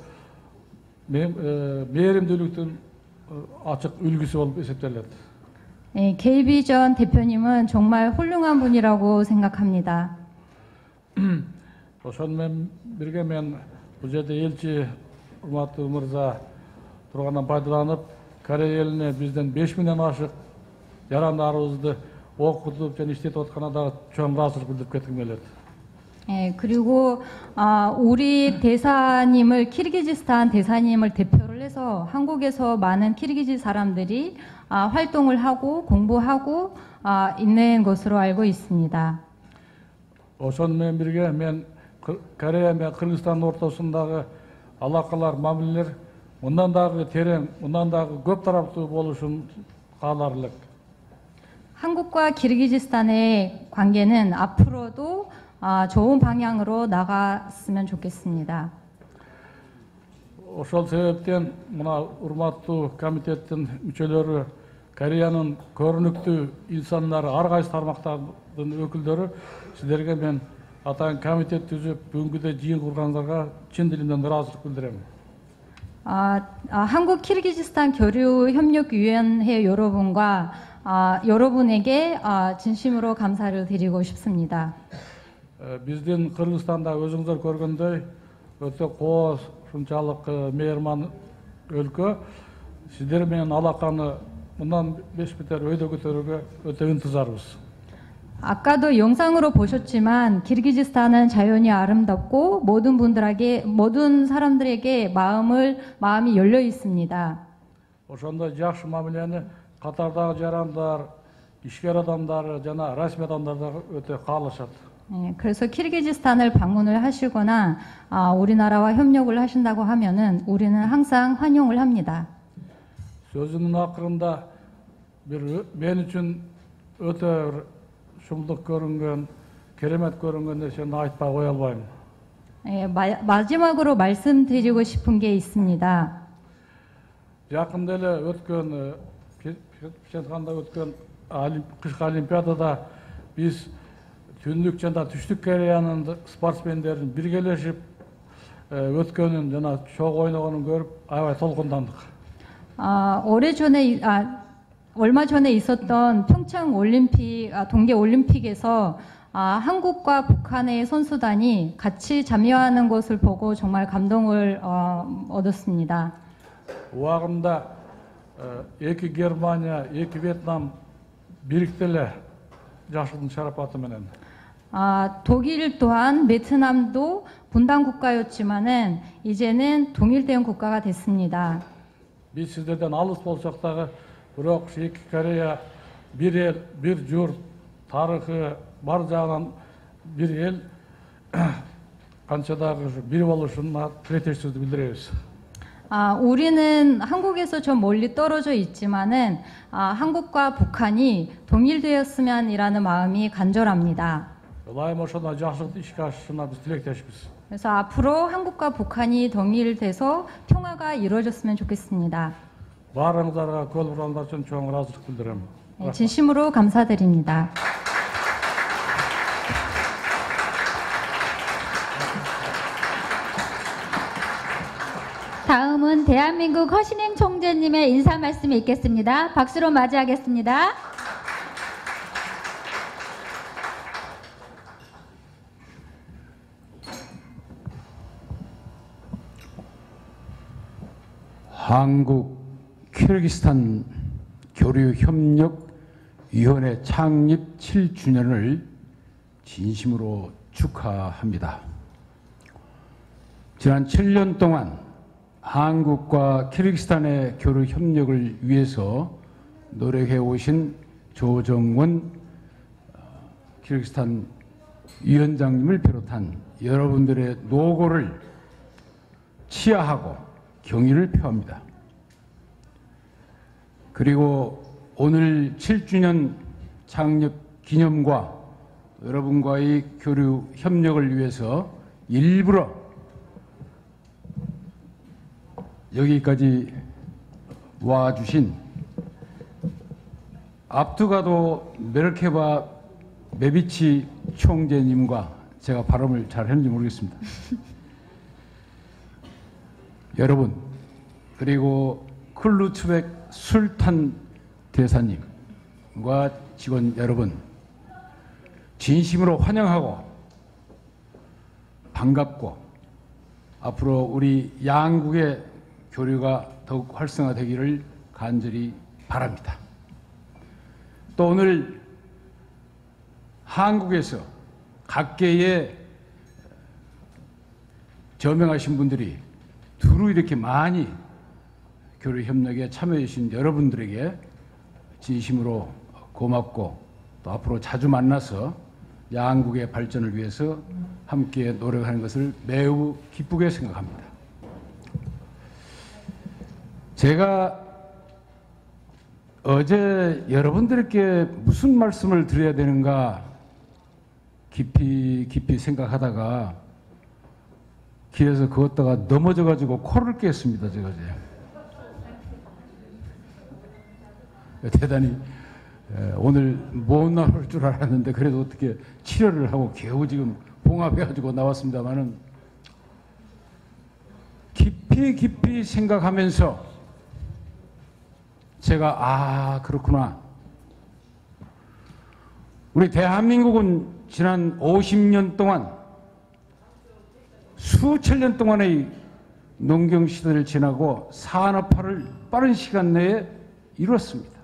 мем- э, мээримдүүлүктүн э, ачык үлгүсү болуп эсептелет 예, 케이비전 대표님은 정말 훌륭한 분이라고 생각합니다. ошону менен бирге мен бул жерде элчи урматтуу мырза тургандан пайдаланып корея элине бизден беш миңден ашык жарандарыбызды окутуп жана иштетип атканына дагы чоң ыраазычылык билдирип кетким келет 예, 그리고 아, 우리 대사님을 키르기즈스탄 대사님을 대표 를 해서 한국에서 많은 키르기즈 사람들이 아, 활동을 하고 공부하고 아, 있는 것으로 알고 있습니다. ошону менен бирге мен Кыр- корея менен кыргызстандын ортосундагы алакалар мамилелер мындан дагы терең мындан дагы көп тараптуу болушун каалар элек 한국과 키르기즈스탄의 관계는 앞으로도 아, 좋은 방향으로 나갔으면 좋겠습니다. ошол себептен мына урматтуу комитеттин мүчөлөрү кореянын көрүнүктүү инсандары ар кайсы тармактардын өкүлдөрү сиздерге мен атайын комитет түзүп бүгүнкүдөй жыйын курганыңарга чын дилимден ыраазычылык билдирем 아, 아, 한국 키르기즈스탄 교류 협력 위원회 여러분과 아, 여러분에게 아, 진심으로 감사를 드리고 싶습니다. Э, биздин кыргызстанда өзүңүздөр көргөндөй өтө кооз ушунчалык э, мейман өлкө сиздер менен алаканы мындан беш бетер өйдө көтөрүүгө өтө ынтызарбыз 아까도 영상으로 보셨지만 키르기즈스탄은 자연이 아름답고 모든 분들에게 모든 사람들에게 마음을 마음이 열려 있습니다. ошондой жакшы мамилени катардагы жарандар ишкер адамдары жана расмий адамдар дагы өтө каалашат 예, 그래서 키르기즈스탄을 방문을 하시거나 아, 우리나라와 협력을 하신다고 하면은 우리는 항상 환영을 합니다. Sözünün hakkında bir ben için öte şumluk görüngen, keremet görüngen nesine ait bağ koyalım. 예, 마, 마지막으로 말씀드리고 싶은 게 있습니다. Yakında ele ötken, Pişenhan'da ötken Kışık Olimpiyada'da biz түндүк жана түштүк кореянын спортсмендерин биргелешип э, өткөнүн жана чогуу ойногонун көрүп аябай толкундандык 아, 오래전에 이- 아, 얼마 전에 있었던 평창 올림픽 아, 동계 올림픽에서 아, 한국과 북한의 선수단이 같이 참여하는 것을 보고 정말 감동을 어, 얻었습니다. убагында э, эки германия эки вьетнам бирикти эле жашылдын шарапаты менен 아, 독일 또한 베트남도 분단 국가였지만은 이제는 동일된 국가가 됐습니다. биз сиздерден алыс болсок дагы Бирок Шейки Корея bir el, bir yurt, tarixi бар жағынан bir el қаншадағы bir болушuna тілектестігімізді білдіреміз. 아, 우리는 한국에서 좀 멀리 떨어져 있지만은 아, 한국과 북한이 동일되었으면이라는 마음이 간절합니다. 라이머션 아주 하성 시카스나 비틀렉다시비스. 그래서 앞으로 한국과 북한이 동일돼서 평화가 이루어졌으면 좋겠습니다. 바랑다가 골브란다 전총 라즈쿨드름. 진심으로 감사드립니다. 다음은 대한민국 허신행 총재님의 인사 말씀이 있겠습니다. 박수로 맞이하겠습니다. 한국 키르기스탄 교류협력위원회 창립 7주년을 진심으로 축하합니다. 지난 7년 동안 한국과 키르기스탄의 교류 협력을 위해서 노력해 오신 조정원 어, 키르기스탄 위원장님을 비롯한 여러분들의 노고를 치하하고 경의를 표합니다. 그리고 오늘 7주년 창립 기념과 여러분과의 교류 협력을 위해서 일부러 여기까지 와주신 압두가도 메르케바 메비치 총재님과 제가 발음을 잘 했는지 모르겠습니다. 여러분 그리고 클루츠벡 술탄 대사님과 직원 여러분 진심으로 환영하고 반갑고 앞으로 우리 양국의 교류가 더욱 활성화되기를 간절히 바랍니다. 또 오늘 한국에서 각계의 저명하신 분들이 두루 이렇게 많이 교류 협력에 참여해 주신 여러분들에게 진심으로 고맙고 또 앞으로 자주 만나서 양국의 발전을 위해서 함께 노력하는 것을 매우 기쁘게 생각합니다. 제가 어제 여러분들께 무슨 말씀을 드려야 되는가 깊이 깊이 생각하다가 길에서 그었다가 넘어져 가지고 코를 깼습니다 제가 이제. 대단히 에, 오늘 못 나올 줄 알았는데 그래도 어떻게 치료를 하고 겨우 지금 봉합해 가지고 나왔습니다만은 깊이 깊이 생각하면서 제가 아 그렇구나. 우리 대한민국은 지난 50년 동안 수천 년 동안의 농경 시대를 지나고 산업화를 빠른 시간 내에 이루었습니다.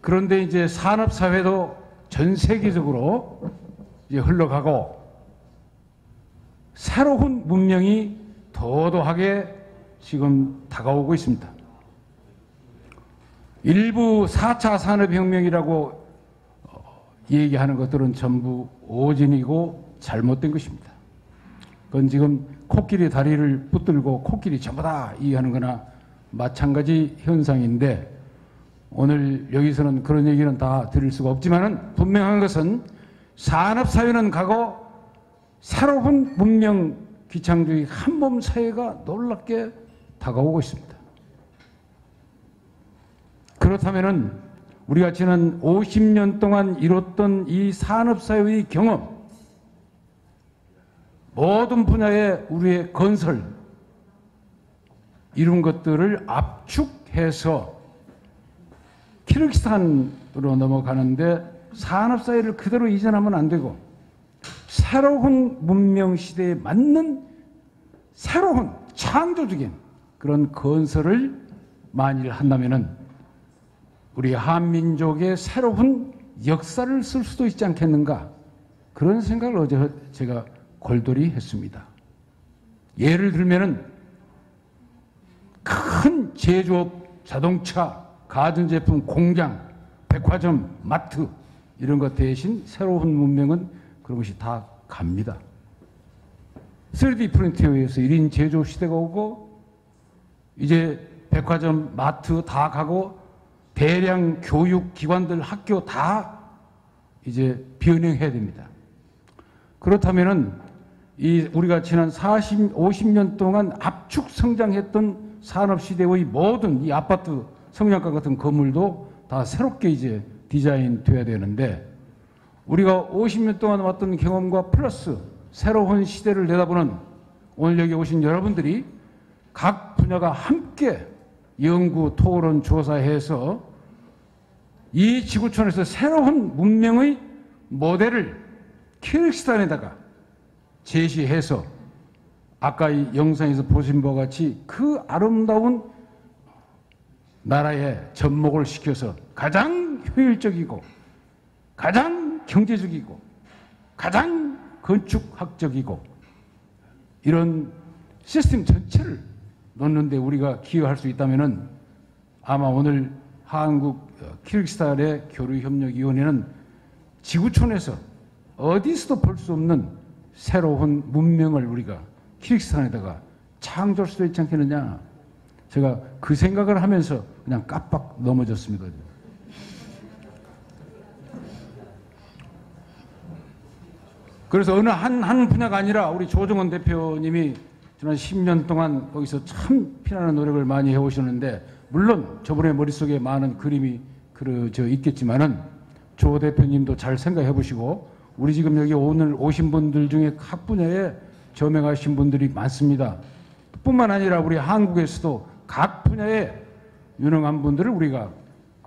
그런데 이제 산업 사회도 전 세계적으로 이제 흘러가고 새로운 문명이 도도하게 지금 다가오고 있습니다. 일부 4차 산업혁명이라고 어, 얘기하는 것들은 전부 오진이고 잘못된 것입니다. 그건 지금 코끼리 다리를 붙들고 코끼리 전부 다 이해하는 거나 마찬가지 현상인데 오늘 여기서는 그런 얘기는 다 드릴 수가 없지만은 분명한 것은 산업사회는 가고 새로운 문명 기창주의 한 몸 사회가 놀랍게 다가오고 있습니다. 그렇다면은 우리가 지난 50년 동안 이뤘던 이 산업사회의 경험, 모든 분야의 우리의 건설, 이런 것들을 압축해서 키르기스탄으로 넘어가는데 산업사회를 그대로 이전하면 안 되고 새로운 문명 시대에 맞는 새로운 창조적인 그런 건설을 만일 한다면은 우리 한민족의 새로운 역사를 쓸 수도 있지 않겠는가? 그런 생각을 어제 제가 골똘히 했습니다. 예를 들면은 큰 제조업 자동차, 가전제품 공장, 백화점, 마트 이런 것 대신 새로운 문명은 그런 것이 다 갑니다. 3D 프린터에 의해서 1인 제조 시대가 오고 이제 백화점, 마트 다 가고 대량 교육 기관들 학교 다 이제 변형해야 됩니다. 그렇다면은 이 우리가 지난 40, 50년 동안 압축 성장했던 산업 시대의 모든 이 아파트 성장가 같은 건물도 다 새롭게 이제 디자인 돼야 되는데 우리가 50년 동안 왔던 경험과 플러스 새로운 시대를 내다보는 오늘 여기 오신 여러분들이 각 분야가 함께 연구, 토론, 조사해서 이 지구촌에서 새로운 문명의 모델을 키르기스탄에다가 제시해서 아까 이 영상에서 보신 바와 같이 그 아름다운 나라에 접목을 시켜서 가장 효율적이고 가장 경제적이고 가장 건축학적이고 이런 시스템 전체를 놓는데 우리가 기여할 수 있다면은 아마 오늘 한국 어, 키르기스탄의 교류협력위원회는 지구촌에서 어디서도 볼 수 없는 새로운 문명을 우리가 키르기스탄에다가 창조할 수도 있지 않겠느냐. 제가 그 생각을 하면서 그냥 깜빡 넘어졌습니다. 그래서 어느 한, 한 분야가 아니라 우리 조정원 대표님이 지난 10년 동안 거기서 참 피나는 노력을 많이 해오셨는데 물론 저분의 머릿속에 많은 그림이 그려져 있겠지만은 조 대표님도 잘 생각해 보시고 우리 지금 여기 오늘 오신 분들 중에 각 분야에 저명하신 분들이 많습니다. 뿐만 아니라 우리 한국에서도 각 분야에 유능한 분들을 우리가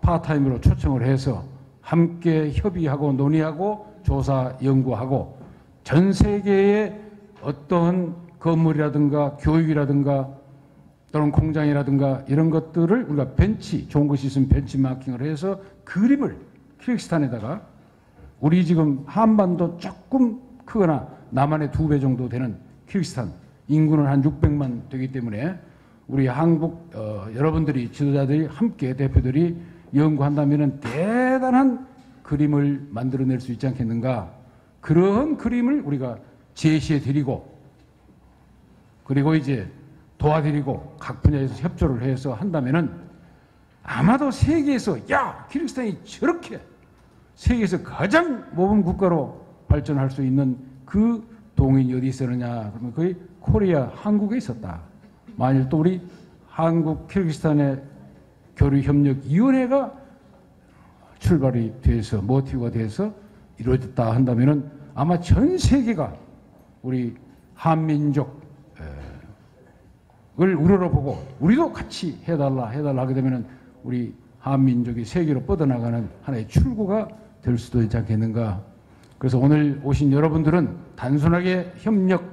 part time으로 초청을 해서 함께 협의하고 논의하고 조사 연구하고 전 세계의 어떠한 건물이라든가 교육이라든가 또는 공장이라든가 이런 것들을 우리가 벤치 좋은 것이 있으면 벤치마킹을 해서 그림을 키르기스탄에다가 우리 지금 한반도 조금 크거나 남한의 두 배 정도 되는 키르기스탄 인구는 한 600만 되기 때문에 우리 한국 어, 여러분들이 지도자들이 함께 대표들이 연구한다면 대단한 그림을 만들어낼 수 있지 않겠는가? 그런 그림을 우리가 제시해 드리고 그리고 이제 도와드리고 각 분야에서 협조를 해서 한다면은 아마도 세계에서 야 키르기스탄이 저렇게 세계에서 가장 모범 국가로 발전할 수 있는 그 동인이 어디 있었느냐 그러면 거의 코리아 한국에 있었다. 만일 또 우리 한국 키르기스탄의 교류협력위원회가 출발이 돼서 모티브가 돼서 이루어졌다 한다면은 아마 전 세계가 우리 한민족 을 우러러보고 우리도 같이 해달라 해달라 하게 되면은 우리 한민족이 세계로 뻗어나가는 하나의 출구가 될 수도 있지 않겠는가. 그래서 오늘 오신 여러분들은 단순하게 협력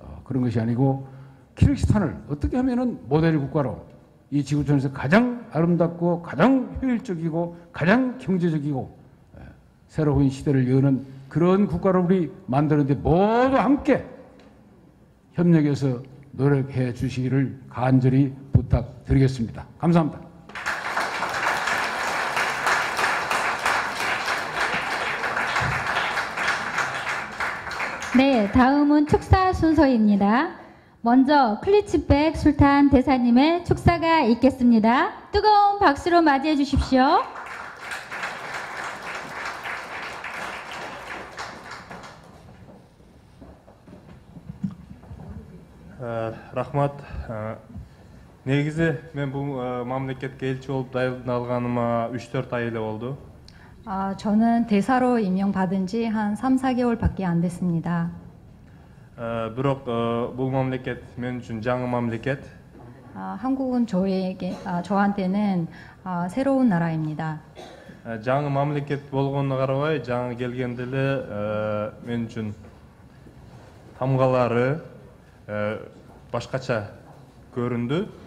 어, 그런 것이 아니고 키르기스탄을 어떻게 하면은 모델 국가로 이 지구촌에서 가장 아름답고 가장 효율적이고 가장 경제적이고 에, 새로운 시대를 여는 그런 국가를 우리 만드는데 모두 함께 협력해서 노력해 주시기를 간절히 부탁드리겠습니다. 감사합니다. 네, 다음은 축사 순서입니다. 먼저 클리츠백 술탄 대사님의 축사가 있겠습니다. 뜨거운 박수로 맞이해 주십시오. Ә, рахмат Ә, негізі мен бұл ә, мемлекетке елші болып дайындалғаныма 3-4 ай эле болду 아, 저는 대사로 임명받은 지 한 3, 4개월밖에 안 됐습니다. Ә, бирок ә, бұл мемлекет мен үчүн жаңы мемлекет 아, 한국은 저에게, 아, 저한테는 아, 새로운 나라입니다. Ә, жаңы мемлекет болгонуна карабай жаңы келгенде эле ә, мен үчүн тамгалары ә, башкача көрүндү 네,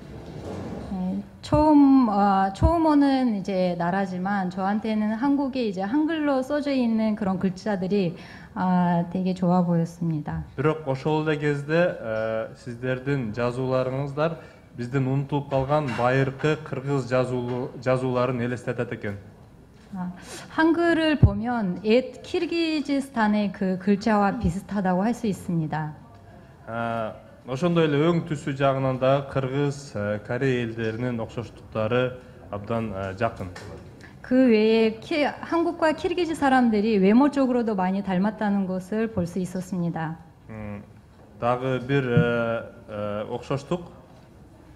처음 어, 처음 오는 이제 나라지만 저한테는 한국에 이제 한글로 써져 있는 그런 글자들이 아, 되게 좋아 보였습니다. бирок ошол эле кезде ә, сиздердин жазууларыңыздар биздин унутулуп калган байыркы кыргыз жазуулу- жазууларын элестетет экен 아, 한글을 보면 옛 키르기즈스탄의 그 글자와 비슷하다고 할 수 있습니다. Ә, ошондой эле өң түсү жагынан дагы кыргыз ә, корея элдеринин окшоштуктары абдан ә, жакын 그 외에 키- 한국과 키르기즈 사람들이 외모적으로도 많이 닮았다는 것을 볼 수 있었습니다. М, дагы бир ә, ә, окшоштук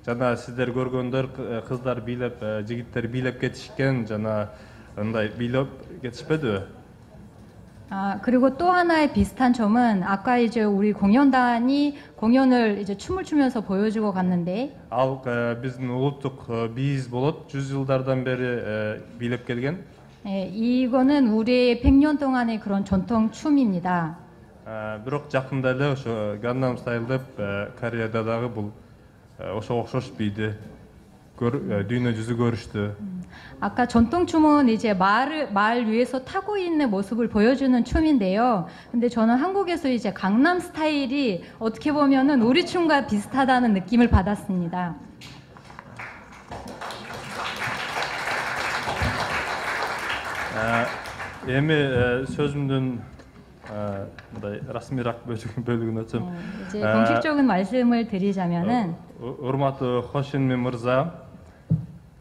жана сиздер көргөндөр к- кыздар бийлеп ә, жигиттер бийлеп кетишкен жана ындай бийлеп кетишпедиби 아, 그리고 또 하나의 비슷한 점은 아까 이제 우리 공연단이 공연을 이제 춤을 추면서 보여주고 갔는데 ал ә, биздин улуттук ә, биз болот жүз жылдардан бери ә, бийлеп келген 예, 이거는 우리의 100년 동안의 그런 전통 춤입니다. Ә, бирок жакында эле ошо ганнам стайл деп ә, кореяда дагы бул ә, ошого окшош бийди Көр- ә, дүйнө жүзү көрүштү 아까 전통 춤은 이제 말을 말 위에서 타고 있는 모습을 보여주는 춤인데요. 근데 저는 한국에서 이제 강남 스타일이 어떻게 보면은 우리 춤과 비슷하다는 느낌을 받았습니다. Ә, эми ә, сөзүмдүн ә, мындай расмийраак бөлүгү- бөлүгүнө өтсөм 이제 아, 공식적인 말씀을 드리자면은 어, урматтуу хошинми мырза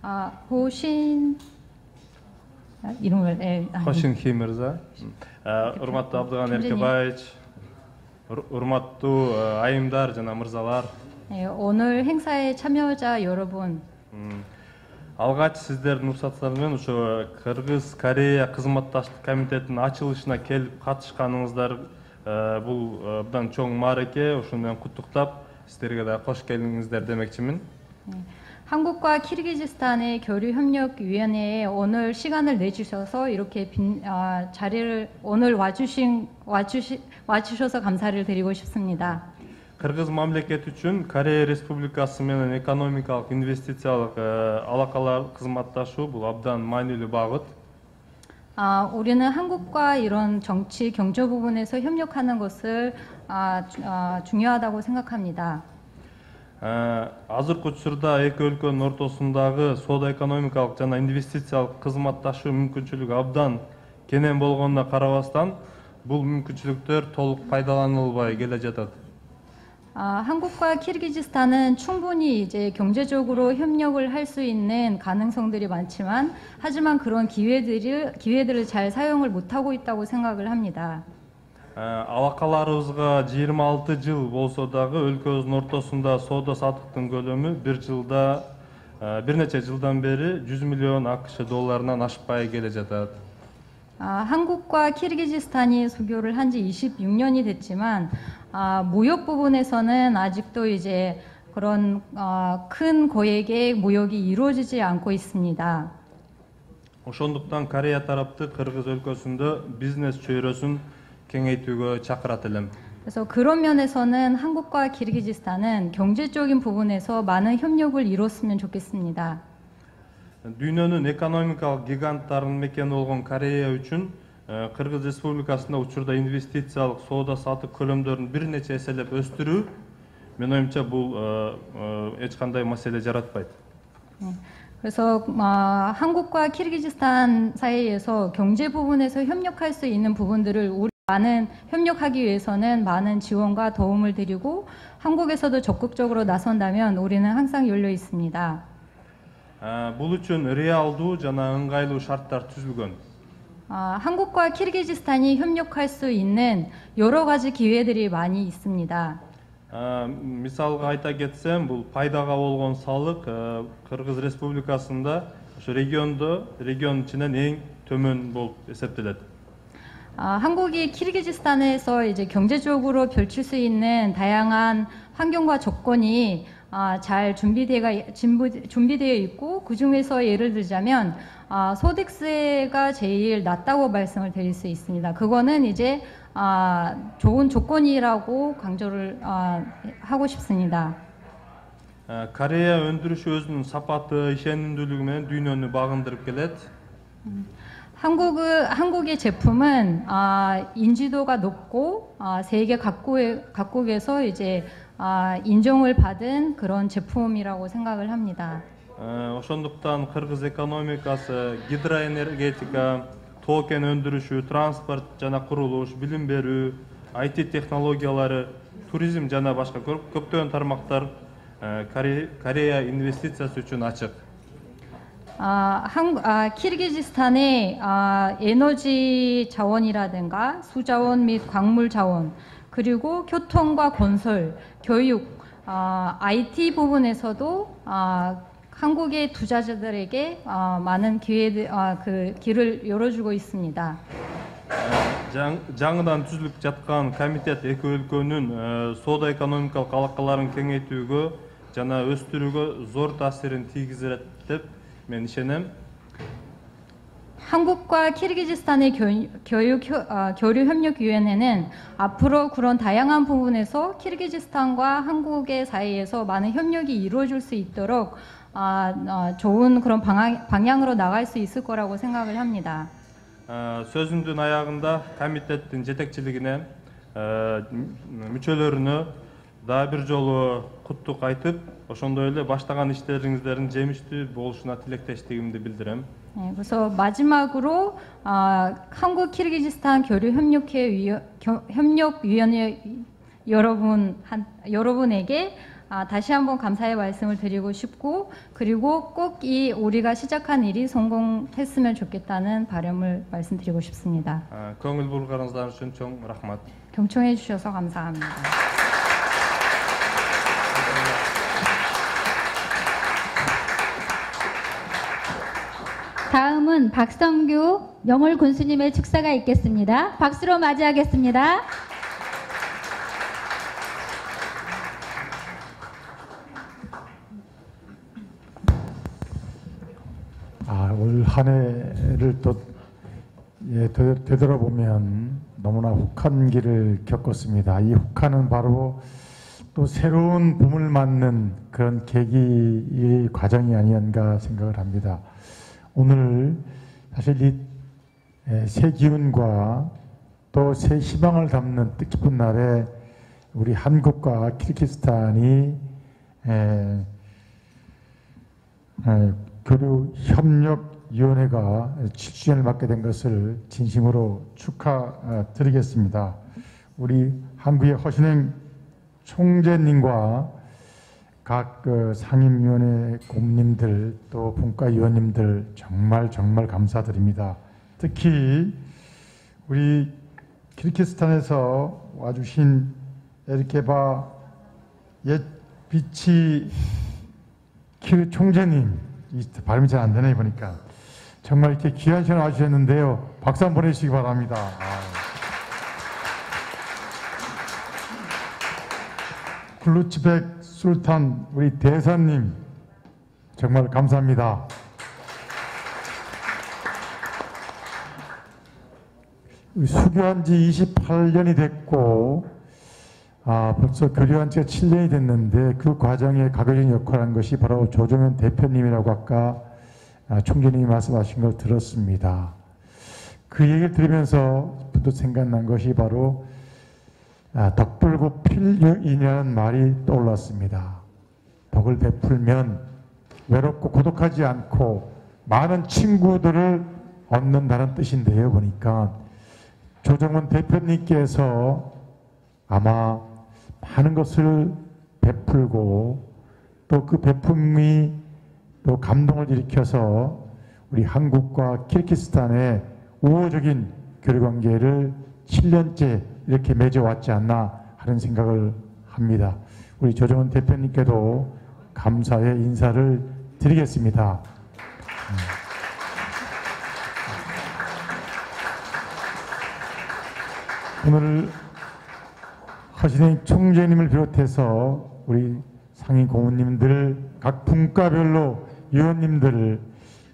아, 호신 아, 이름을 예, 아, хошинхи мырза Ә, урматтуу абдыган Кимден эркебаевич ур- урматтуу ә, айымдар жана мырзалар 예, 오늘 행사에 참여자 여러분 М, алгач сиздердин уруксатыңар менен ошо кыргыз корея кызматташтык комитетинин ачылышына келип катышканыңыздар э, бул э, абдан чоң маареке ошону менен куттуктап сиздерге да кош келиңиздер демекчимин 한국과 키르기즈스탄의 교류협력위원회에 오늘 시간을 내주셔서 이렇게 빈, 아, 자리를 오늘 와주신 와주시, 와주셔서 감사를 드리고 싶습니다. кыргыз мамлекети үчүн корея республикасы менен экономикалык инвестициялык э, алакалар кызматташуу бул абдан маанилүү багыт 아, 우리는 한국과 이런 정치 경제 부분에서 협력하는 것을 아, 주- 아, 중요하다고 생각합니다. Ә, азыркы учурда эки өлкөнүн ортосундагы соода экономикалык жана инвестициялык кызматташуу мүмкүнчүлүгү абдан кенен болгонуна карабастан бул мүмкүнчүлүктөр толук пайдаланылбай келе жатат 아, 한국과 키르기즈스탄은 충분히 이제 경제적으로 협력을 할 수 있는 가능성들이 많지만 하지만 그런 기회들을 기회들을 잘 사용을 못 하고 있다고 생각을 합니다. Ә, алакаларыбызга жыйырма алты жыл болсо дагы өлкөбүздүн ортосунда соода саттыктын көлөмү бир жылда ә, бир нече жылдан бери жүз миллион акш долларынан ашпай келе жатат 아, 한국과 키르기즈스탄이 수교를 한 지 26년이 됐지만 아, 무역 부분에서는 아직도 이제 그런 아, 큰 고액의 무역이 이루어지지 않고 있습니다. ошондуктан корея тарапты кыргыз өлкөсүндө бизнес чөйрөсүн кеңейтүүгө чакырат элем 그래서 그런 면에서는 한국과 키르기즈스탄은 경제적인 부분에서 많은 협력을 이뤘으면 좋겠습니다. дүйнөнүн экономикалык гиганттарынын мекени болгон корея үчүн э, кыргыз республикасында учурда инвестициялык соода саттык көлөмдөрүн бир нече эселеп өстүрүү менин оюмча бул э, э, эч кандай маселе жаратпайт 그래서 아, 한국과 키르기즈스탄 사이에서 경제 부분에서 협력할 수 있는 부분들을 우리 많은 협력하기 위해서는 많은 지원과 도움을 드리고 한국에서도 적극적으로 나선다면 우리는 항상 열려 있습니다. Э, бул үчүн реалдуу жана ыңгайлуу шарттар түзүлгөн 아, 한국과 키르기즈스탄이 협력할 수 있는 여러 가지 기회들이 많이 있습니다. Э, мисалга айта кетсем бул пайдага болгон салык э, кыргыз республикасында ошо региондо регион ичинен эң төмөн болуп эсептелет 아, 한국이 키르기즈스탄에서 이제 경제적으로 펼칠 수 있는 다양한 환경과 조건이 아, 잘 준비되가 준비- 준비되어 있고 그 중에서 예를 들자면 아, 소득세가 제일 낮다고 말씀을 드릴 수 있습니다. 그거는 이제 아, 좋은 조건이라고 강조를 아, 하고 싶습니다. Э, корея өндүрүшү өзүнүн сапаты ишенимдүүлүгү менен дүйнөнү багындырып келет 한국의 한국의 제품은 아, 인지도가 높고 아, 세계 각국에, 각국에서 이제 아, 인정을 받은 그런 제품이라고 생각을 합니다. Э, ошондуктан кыргыз экономикасы гидроэнергетика тоо кен өндүрүшү транспорт жана курулуш билим берүү IT технологиялары туризм жана башка көп- көптөгөн тармактар э, Коре- корея инвестициясы үчүн ачык 아, 한, 아, 키르기즈스탄의 아, 에너지 자원이라든가 수자원 및 광물 자원 그리고 교통과 건설, 교육, 아, IT 부분에서도 아, 한국의 투자자들에게 아, 많은 기회들, 아, 그 길을 열어주고 있습니다. Жаң- жаңыдан түзүлүп жаткан комитет эки өлкөнүн э, соода экономикалык алакаларын кеңейтүүгө жана өстүрүүгө зор таасирин тийгизет деп мен ишенем 한국과 키르기즈스탄의 교, 교육 효- 아, 교류 협력 위원회는 앞으로 그런 다양한 부분에서 키르기즈스탄과 한국의 사이에서 많은 협력이 이루어질 수 있도록 아, 아, 좋은 그런 방향, 방향으로 나갈 수 있을 거라고 생각을 합니다. Э, сөзүмдүн аягында комитеттин жетекчилигине э, м- мүчөлөрүнө дагы бир жолу куттук айтып ошондой эле баштаган иштериңиздердин жемиштүү болушуна тилектештигимди билдирем 네, 그래서 마지막으로 아, 한국 키르기즈스탄 교류 협력회 위원, 겨- 협력위원회 여러분 한, 여러분에게 아, 다시 한번 감사의 말씀을 드리고 싶고 그리고 꼭 이 우리가 시작한 일이 성공했으면 좋겠다는 바람을 말씀드리고 싶습니다. Э, көңүл бурганыңыздар үчүн чоң рахмат 경청해 주셔서 감사합니다. 다음은 박성규 명월 군수님의 축사가 있겠습니다. 박수로 맞이하겠습니다. 아, 올 한 해를 또 예, 되, 되돌아보면 너무나 혹한 길을 겪었습니다. 이 혹한은 바로 또 새로운 봄을 맞는 그런 계기의 과정이 아니었가 생각을 합니다. 오늘 사실 이 새 기운과 또 새 희망을 담는 뜻깊은 날에 우리 한국과 키르기스탄이 에, 에, 교류 협력 위원회가 7주년을 맞게 된 것을 진심으로 축하드리겠습니다. 우리 한국의 허신행 총재님과 각 그 상임위원회 고문님들 또 분과위원님들 정말 정말 감사드립니다. 특히 우리 키르키스탄에서 와주신 에르케바 옛 비치 키르 총재님 이 발음이 잘 안 되네 보니까 정말 이렇게 귀한 시간 와주셨는데요. 박수 한번 보내주시기 바랍니다. 아. 굴루치백 술탄 우리 대사님 정말 감사합니다. 수교한 지 28년이 됐고 아, 벌써 교류한 지가 7년이 됐는데 그 과정에 가교적인 역할을 한 것이 바로 조정현 대표님이라고 아까 아, 총재님이 말씀하신 걸 들었습니다. 그 얘기를 들으면서 또 생각난 것이 바로 아, 덕불고 필유이냐는 말이 떠올랐습니다. 덕을 베풀면 외롭고 고독하지 않고 많은 친구들을 얻는다는 뜻인데요. 보니까 조정원 대표님께서 아마 많은 것을 베풀고 또 그 베품이 또 감동을 일으켜서 우리 한국과 키르기스탄의 우호적인 교류 관계를 7년째 이렇게 맺어왔지 않나 하는 생각을 합니다. 우리 조정원 대표님께도 감사의 인사를 드리겠습니다. 오늘 허신행 총재님을 비롯해서 우리 상임 고문님들 각 분과별로 위원님들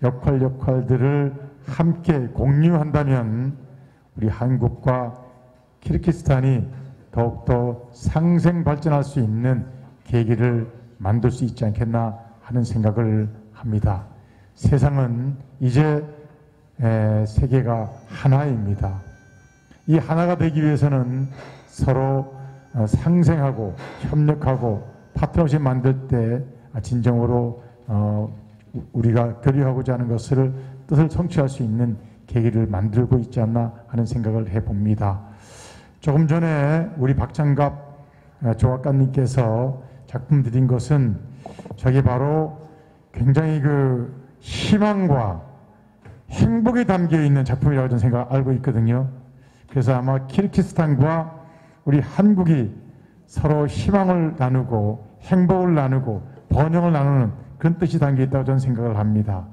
역할 역할들을 함께 공유한다면 우리 한국과 키르기스탄이 더욱더 상생 발전할 수 있는 계기를 만들 수 있지 않겠나 하는 생각을 합니다. 세상은 이제 에, 세계가 하나입니다. 이 하나가 되기 위해서는 서로 어, 상생하고 협력하고 파트너십 만들 때 진정으로 어, 우- 우리가 교류하고자 하는 것을 뜻을 성취할 수 있는 계기를 만들고 있지 않나 하는 생각을 해봅니다. 조금 전에 우리 박장갑 어, 조각가님께서 작품 드린 것은 저게 바로 굉장히 그 희망과 행복이 담겨 있는 작품이라고 저는 생각 알고 있거든요. 그래서 아마 키르키스탄과 우리 한국이 서로 희망을 나누고 행복을 나누고 번영을 나누는 그런 뜻이 담겨 있다고 저는 생각을 합니다.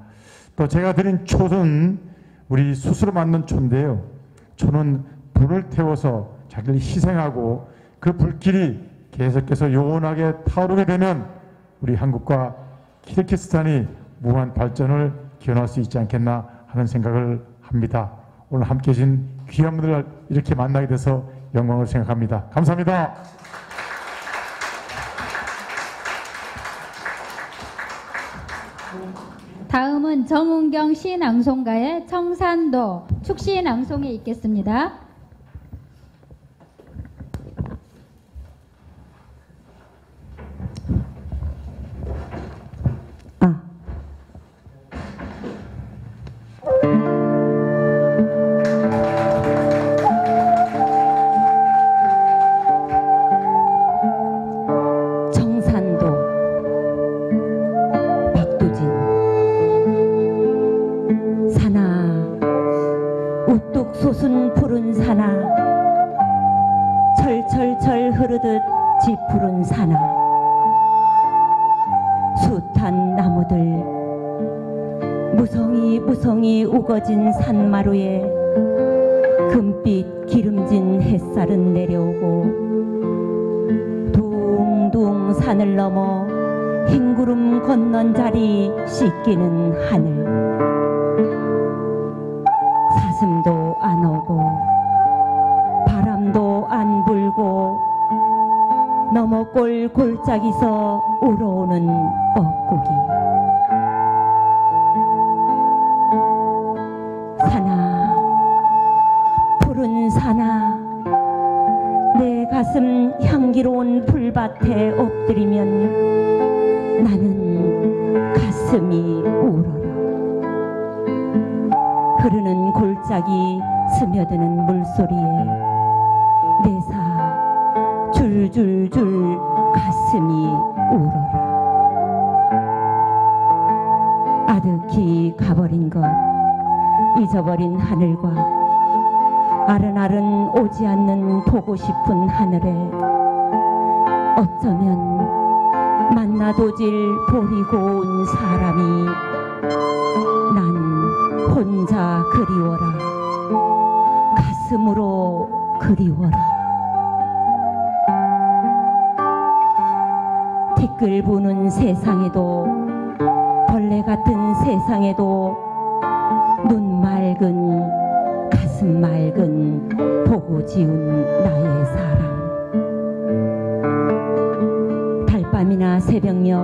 또 제가 드린 촛은 우리 스스로 만든 촛인데요. 촛은 불을 태워서 자기를 희생하고 그 불길이 계속해서 요원하게 타오르게 되면 우리 한국과 키르키스탄이 무한 발전을 기원할 수 있지 않겠나 하는 생각을 합니다. 오늘 함께 해주신 귀한 분들 이렇게 만나게 돼서 영광을 생각합니다. 감사합니다. 다음은 정은경 시낭송가의 청산도 축시낭송에 있겠습니다. 아득히 가버린 것 잊어버린 하늘과 아른아른 오지 않는 보고 싶은 하늘에 어쩌면 만나도질 버리고 온 사람이 난 혼자 그리워라. 가슴으로 그리워라. 티끌 부는 세상에도 벌레 같은 세상에도 눈 맑은 가슴 맑은 보고 지운 나의 사랑. 달밤이나 새벽녘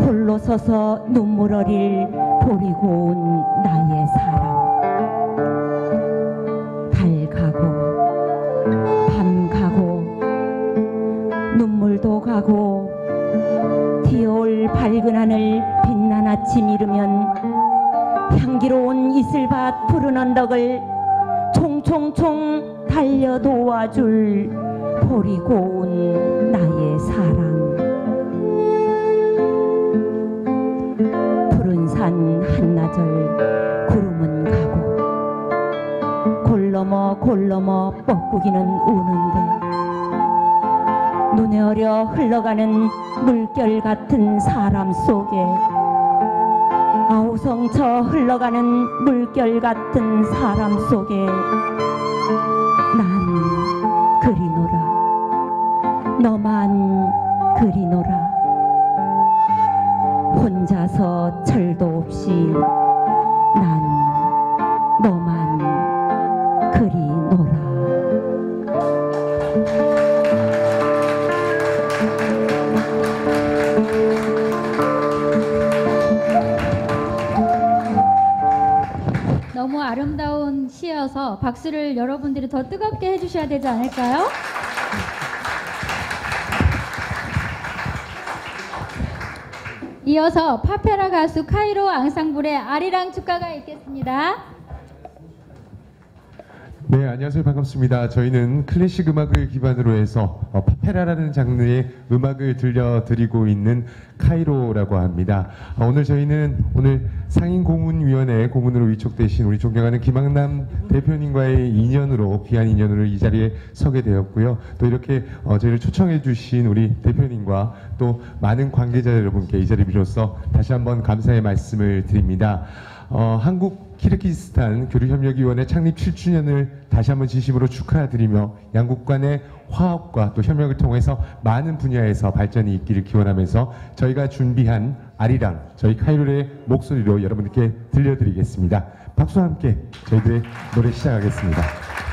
홀로 서서 눈물 어릴 보리고 온 나의 사랑. 달 가고 밤 가고 눈물도 가고 디올 밝은 하늘 아침 이르면 향기로운 이슬밭 푸른 언덕을 총총총 달려 도와줄 보리고 온 나의 사랑. 푸른 산 한나절 구름은 가고 골넘어 골넘어 뻐꾸기는 우는데 눈에 어려 흘러가는 물결 같은 사람 속에 아우성쳐 흘러가는 물결 같은 사람 속에 난 그리노라. 너만 그리노라 박수를 여러분들이 더 뜨겁게 해주셔야 되지 않을까요? 이어서 파페라 가수 카이로 앙상블의 아리랑 축가가 있겠습니다. 네, 안녕하세요. 반갑습니다. 저희는 클래식 음악을 기반으로 해서 어, 어, 파페라라는 장르의 음악을 들려드리고 있는 카이로라고 합니다. 어, 오늘 저희는 오늘 상임고문위원회 고문으로 위촉되신 우리 존경하는 김학남 대표님과의 인연으로 귀한 인연으로 이 자리에 서게 되었고요. 또 이렇게 어, 저희를 초청해 주신 우리 대표님과 또 많은 관계자 여러분께 이 자리 비로소 다시 한번 감사의 말씀을 드립니다. 어, 한국 키르기스탄 교류협력위원회 창립 7주년을 다시 한번 진심으로 축하드리며 양국 간의 화합과 또 협력을 통해서 많은 분야에서 발전이 있기를 기원하면서 저희가 준비한 아리랑 저희 카이로의 목소리로 여러분께 들려드리겠습니다. 박수와 함께 저희들의 노래 시작하겠습니다.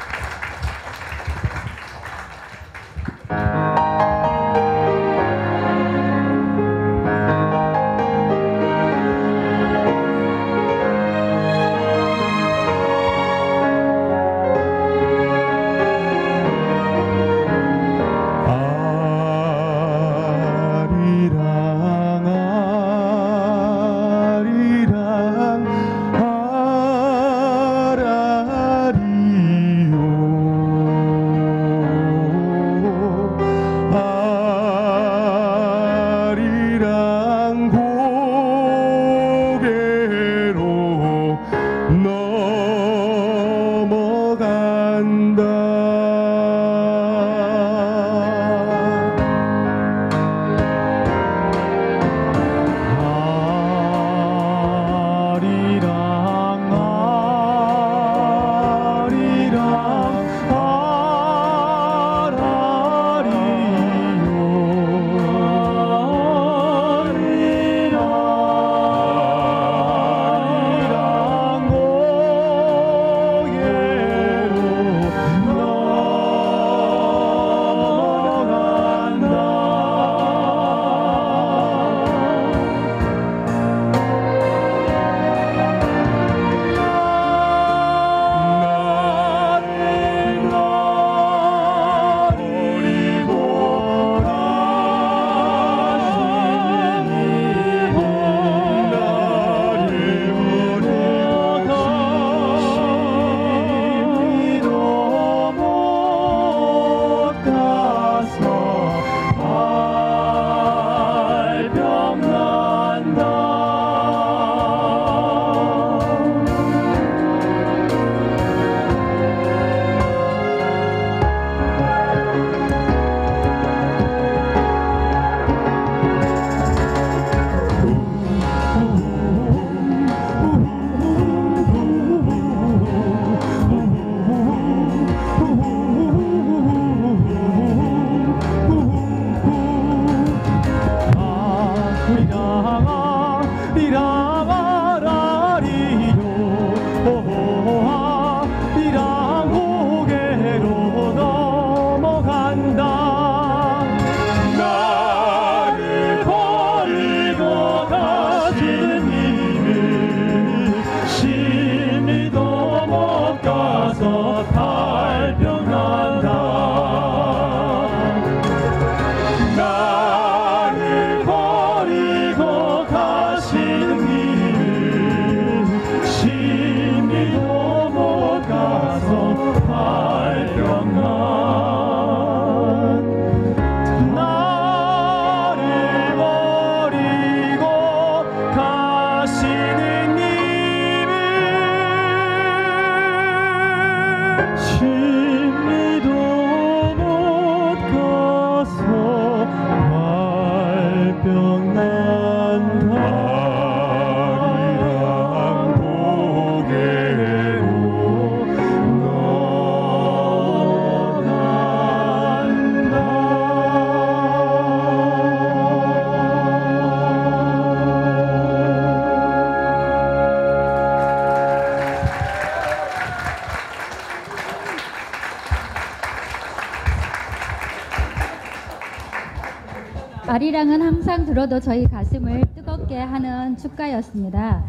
아리랑은 항상 들어도 저희 가슴을 뜨겁게 하는 축가였습니다.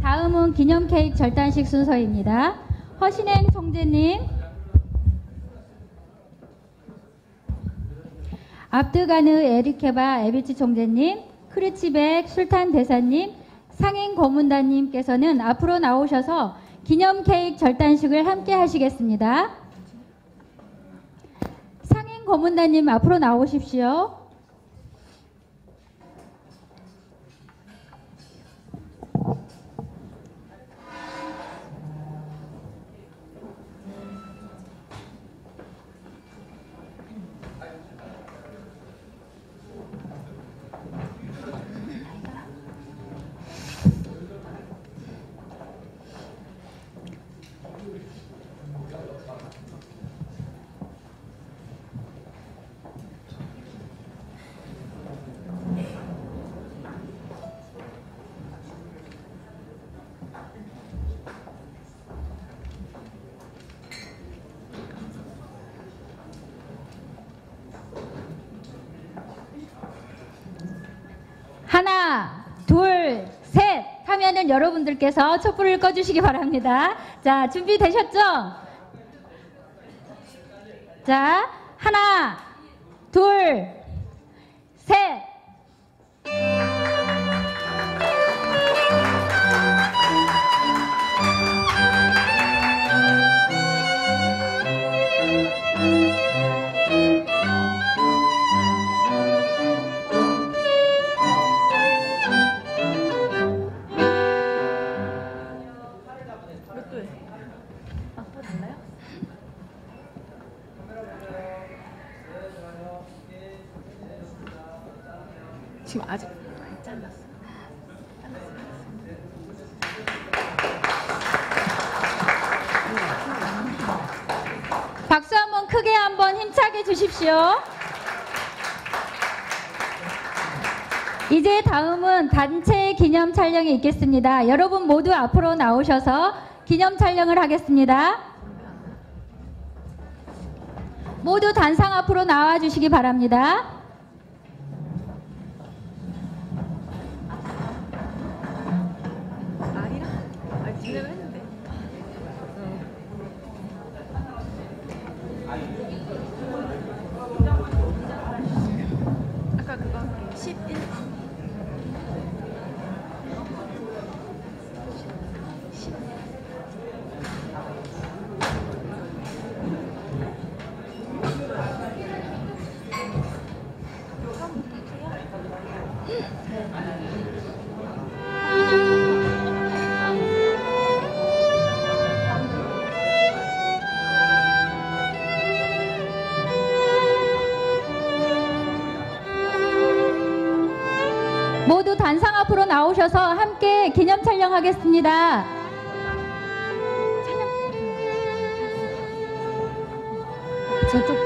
다음은 기념 케이크 절단식 순서입니다. 허신행 총재님, 압드가느 에리케바 에비치 총재님, 크리치백 술탄 대사님, 상인 고문단님께서는 앞으로 나오셔서 기념 케이크 절단식을 함께 하시겠습니다. 고문단님 앞으로 나오십시오. 여러분들께서 촛불을 꺼주시기 바랍니다. 자, 준비되셨죠? 자, 하나, 둘, 단체 기념 촬영이 있겠습니다. 여러분 모두 앞으로 나오셔서 기념 촬영을 하겠습니다. 모두 단상 앞으로 나와 주시기 바랍니다. 나오셔서 함께 기념 촬영하겠습니다. 저쪽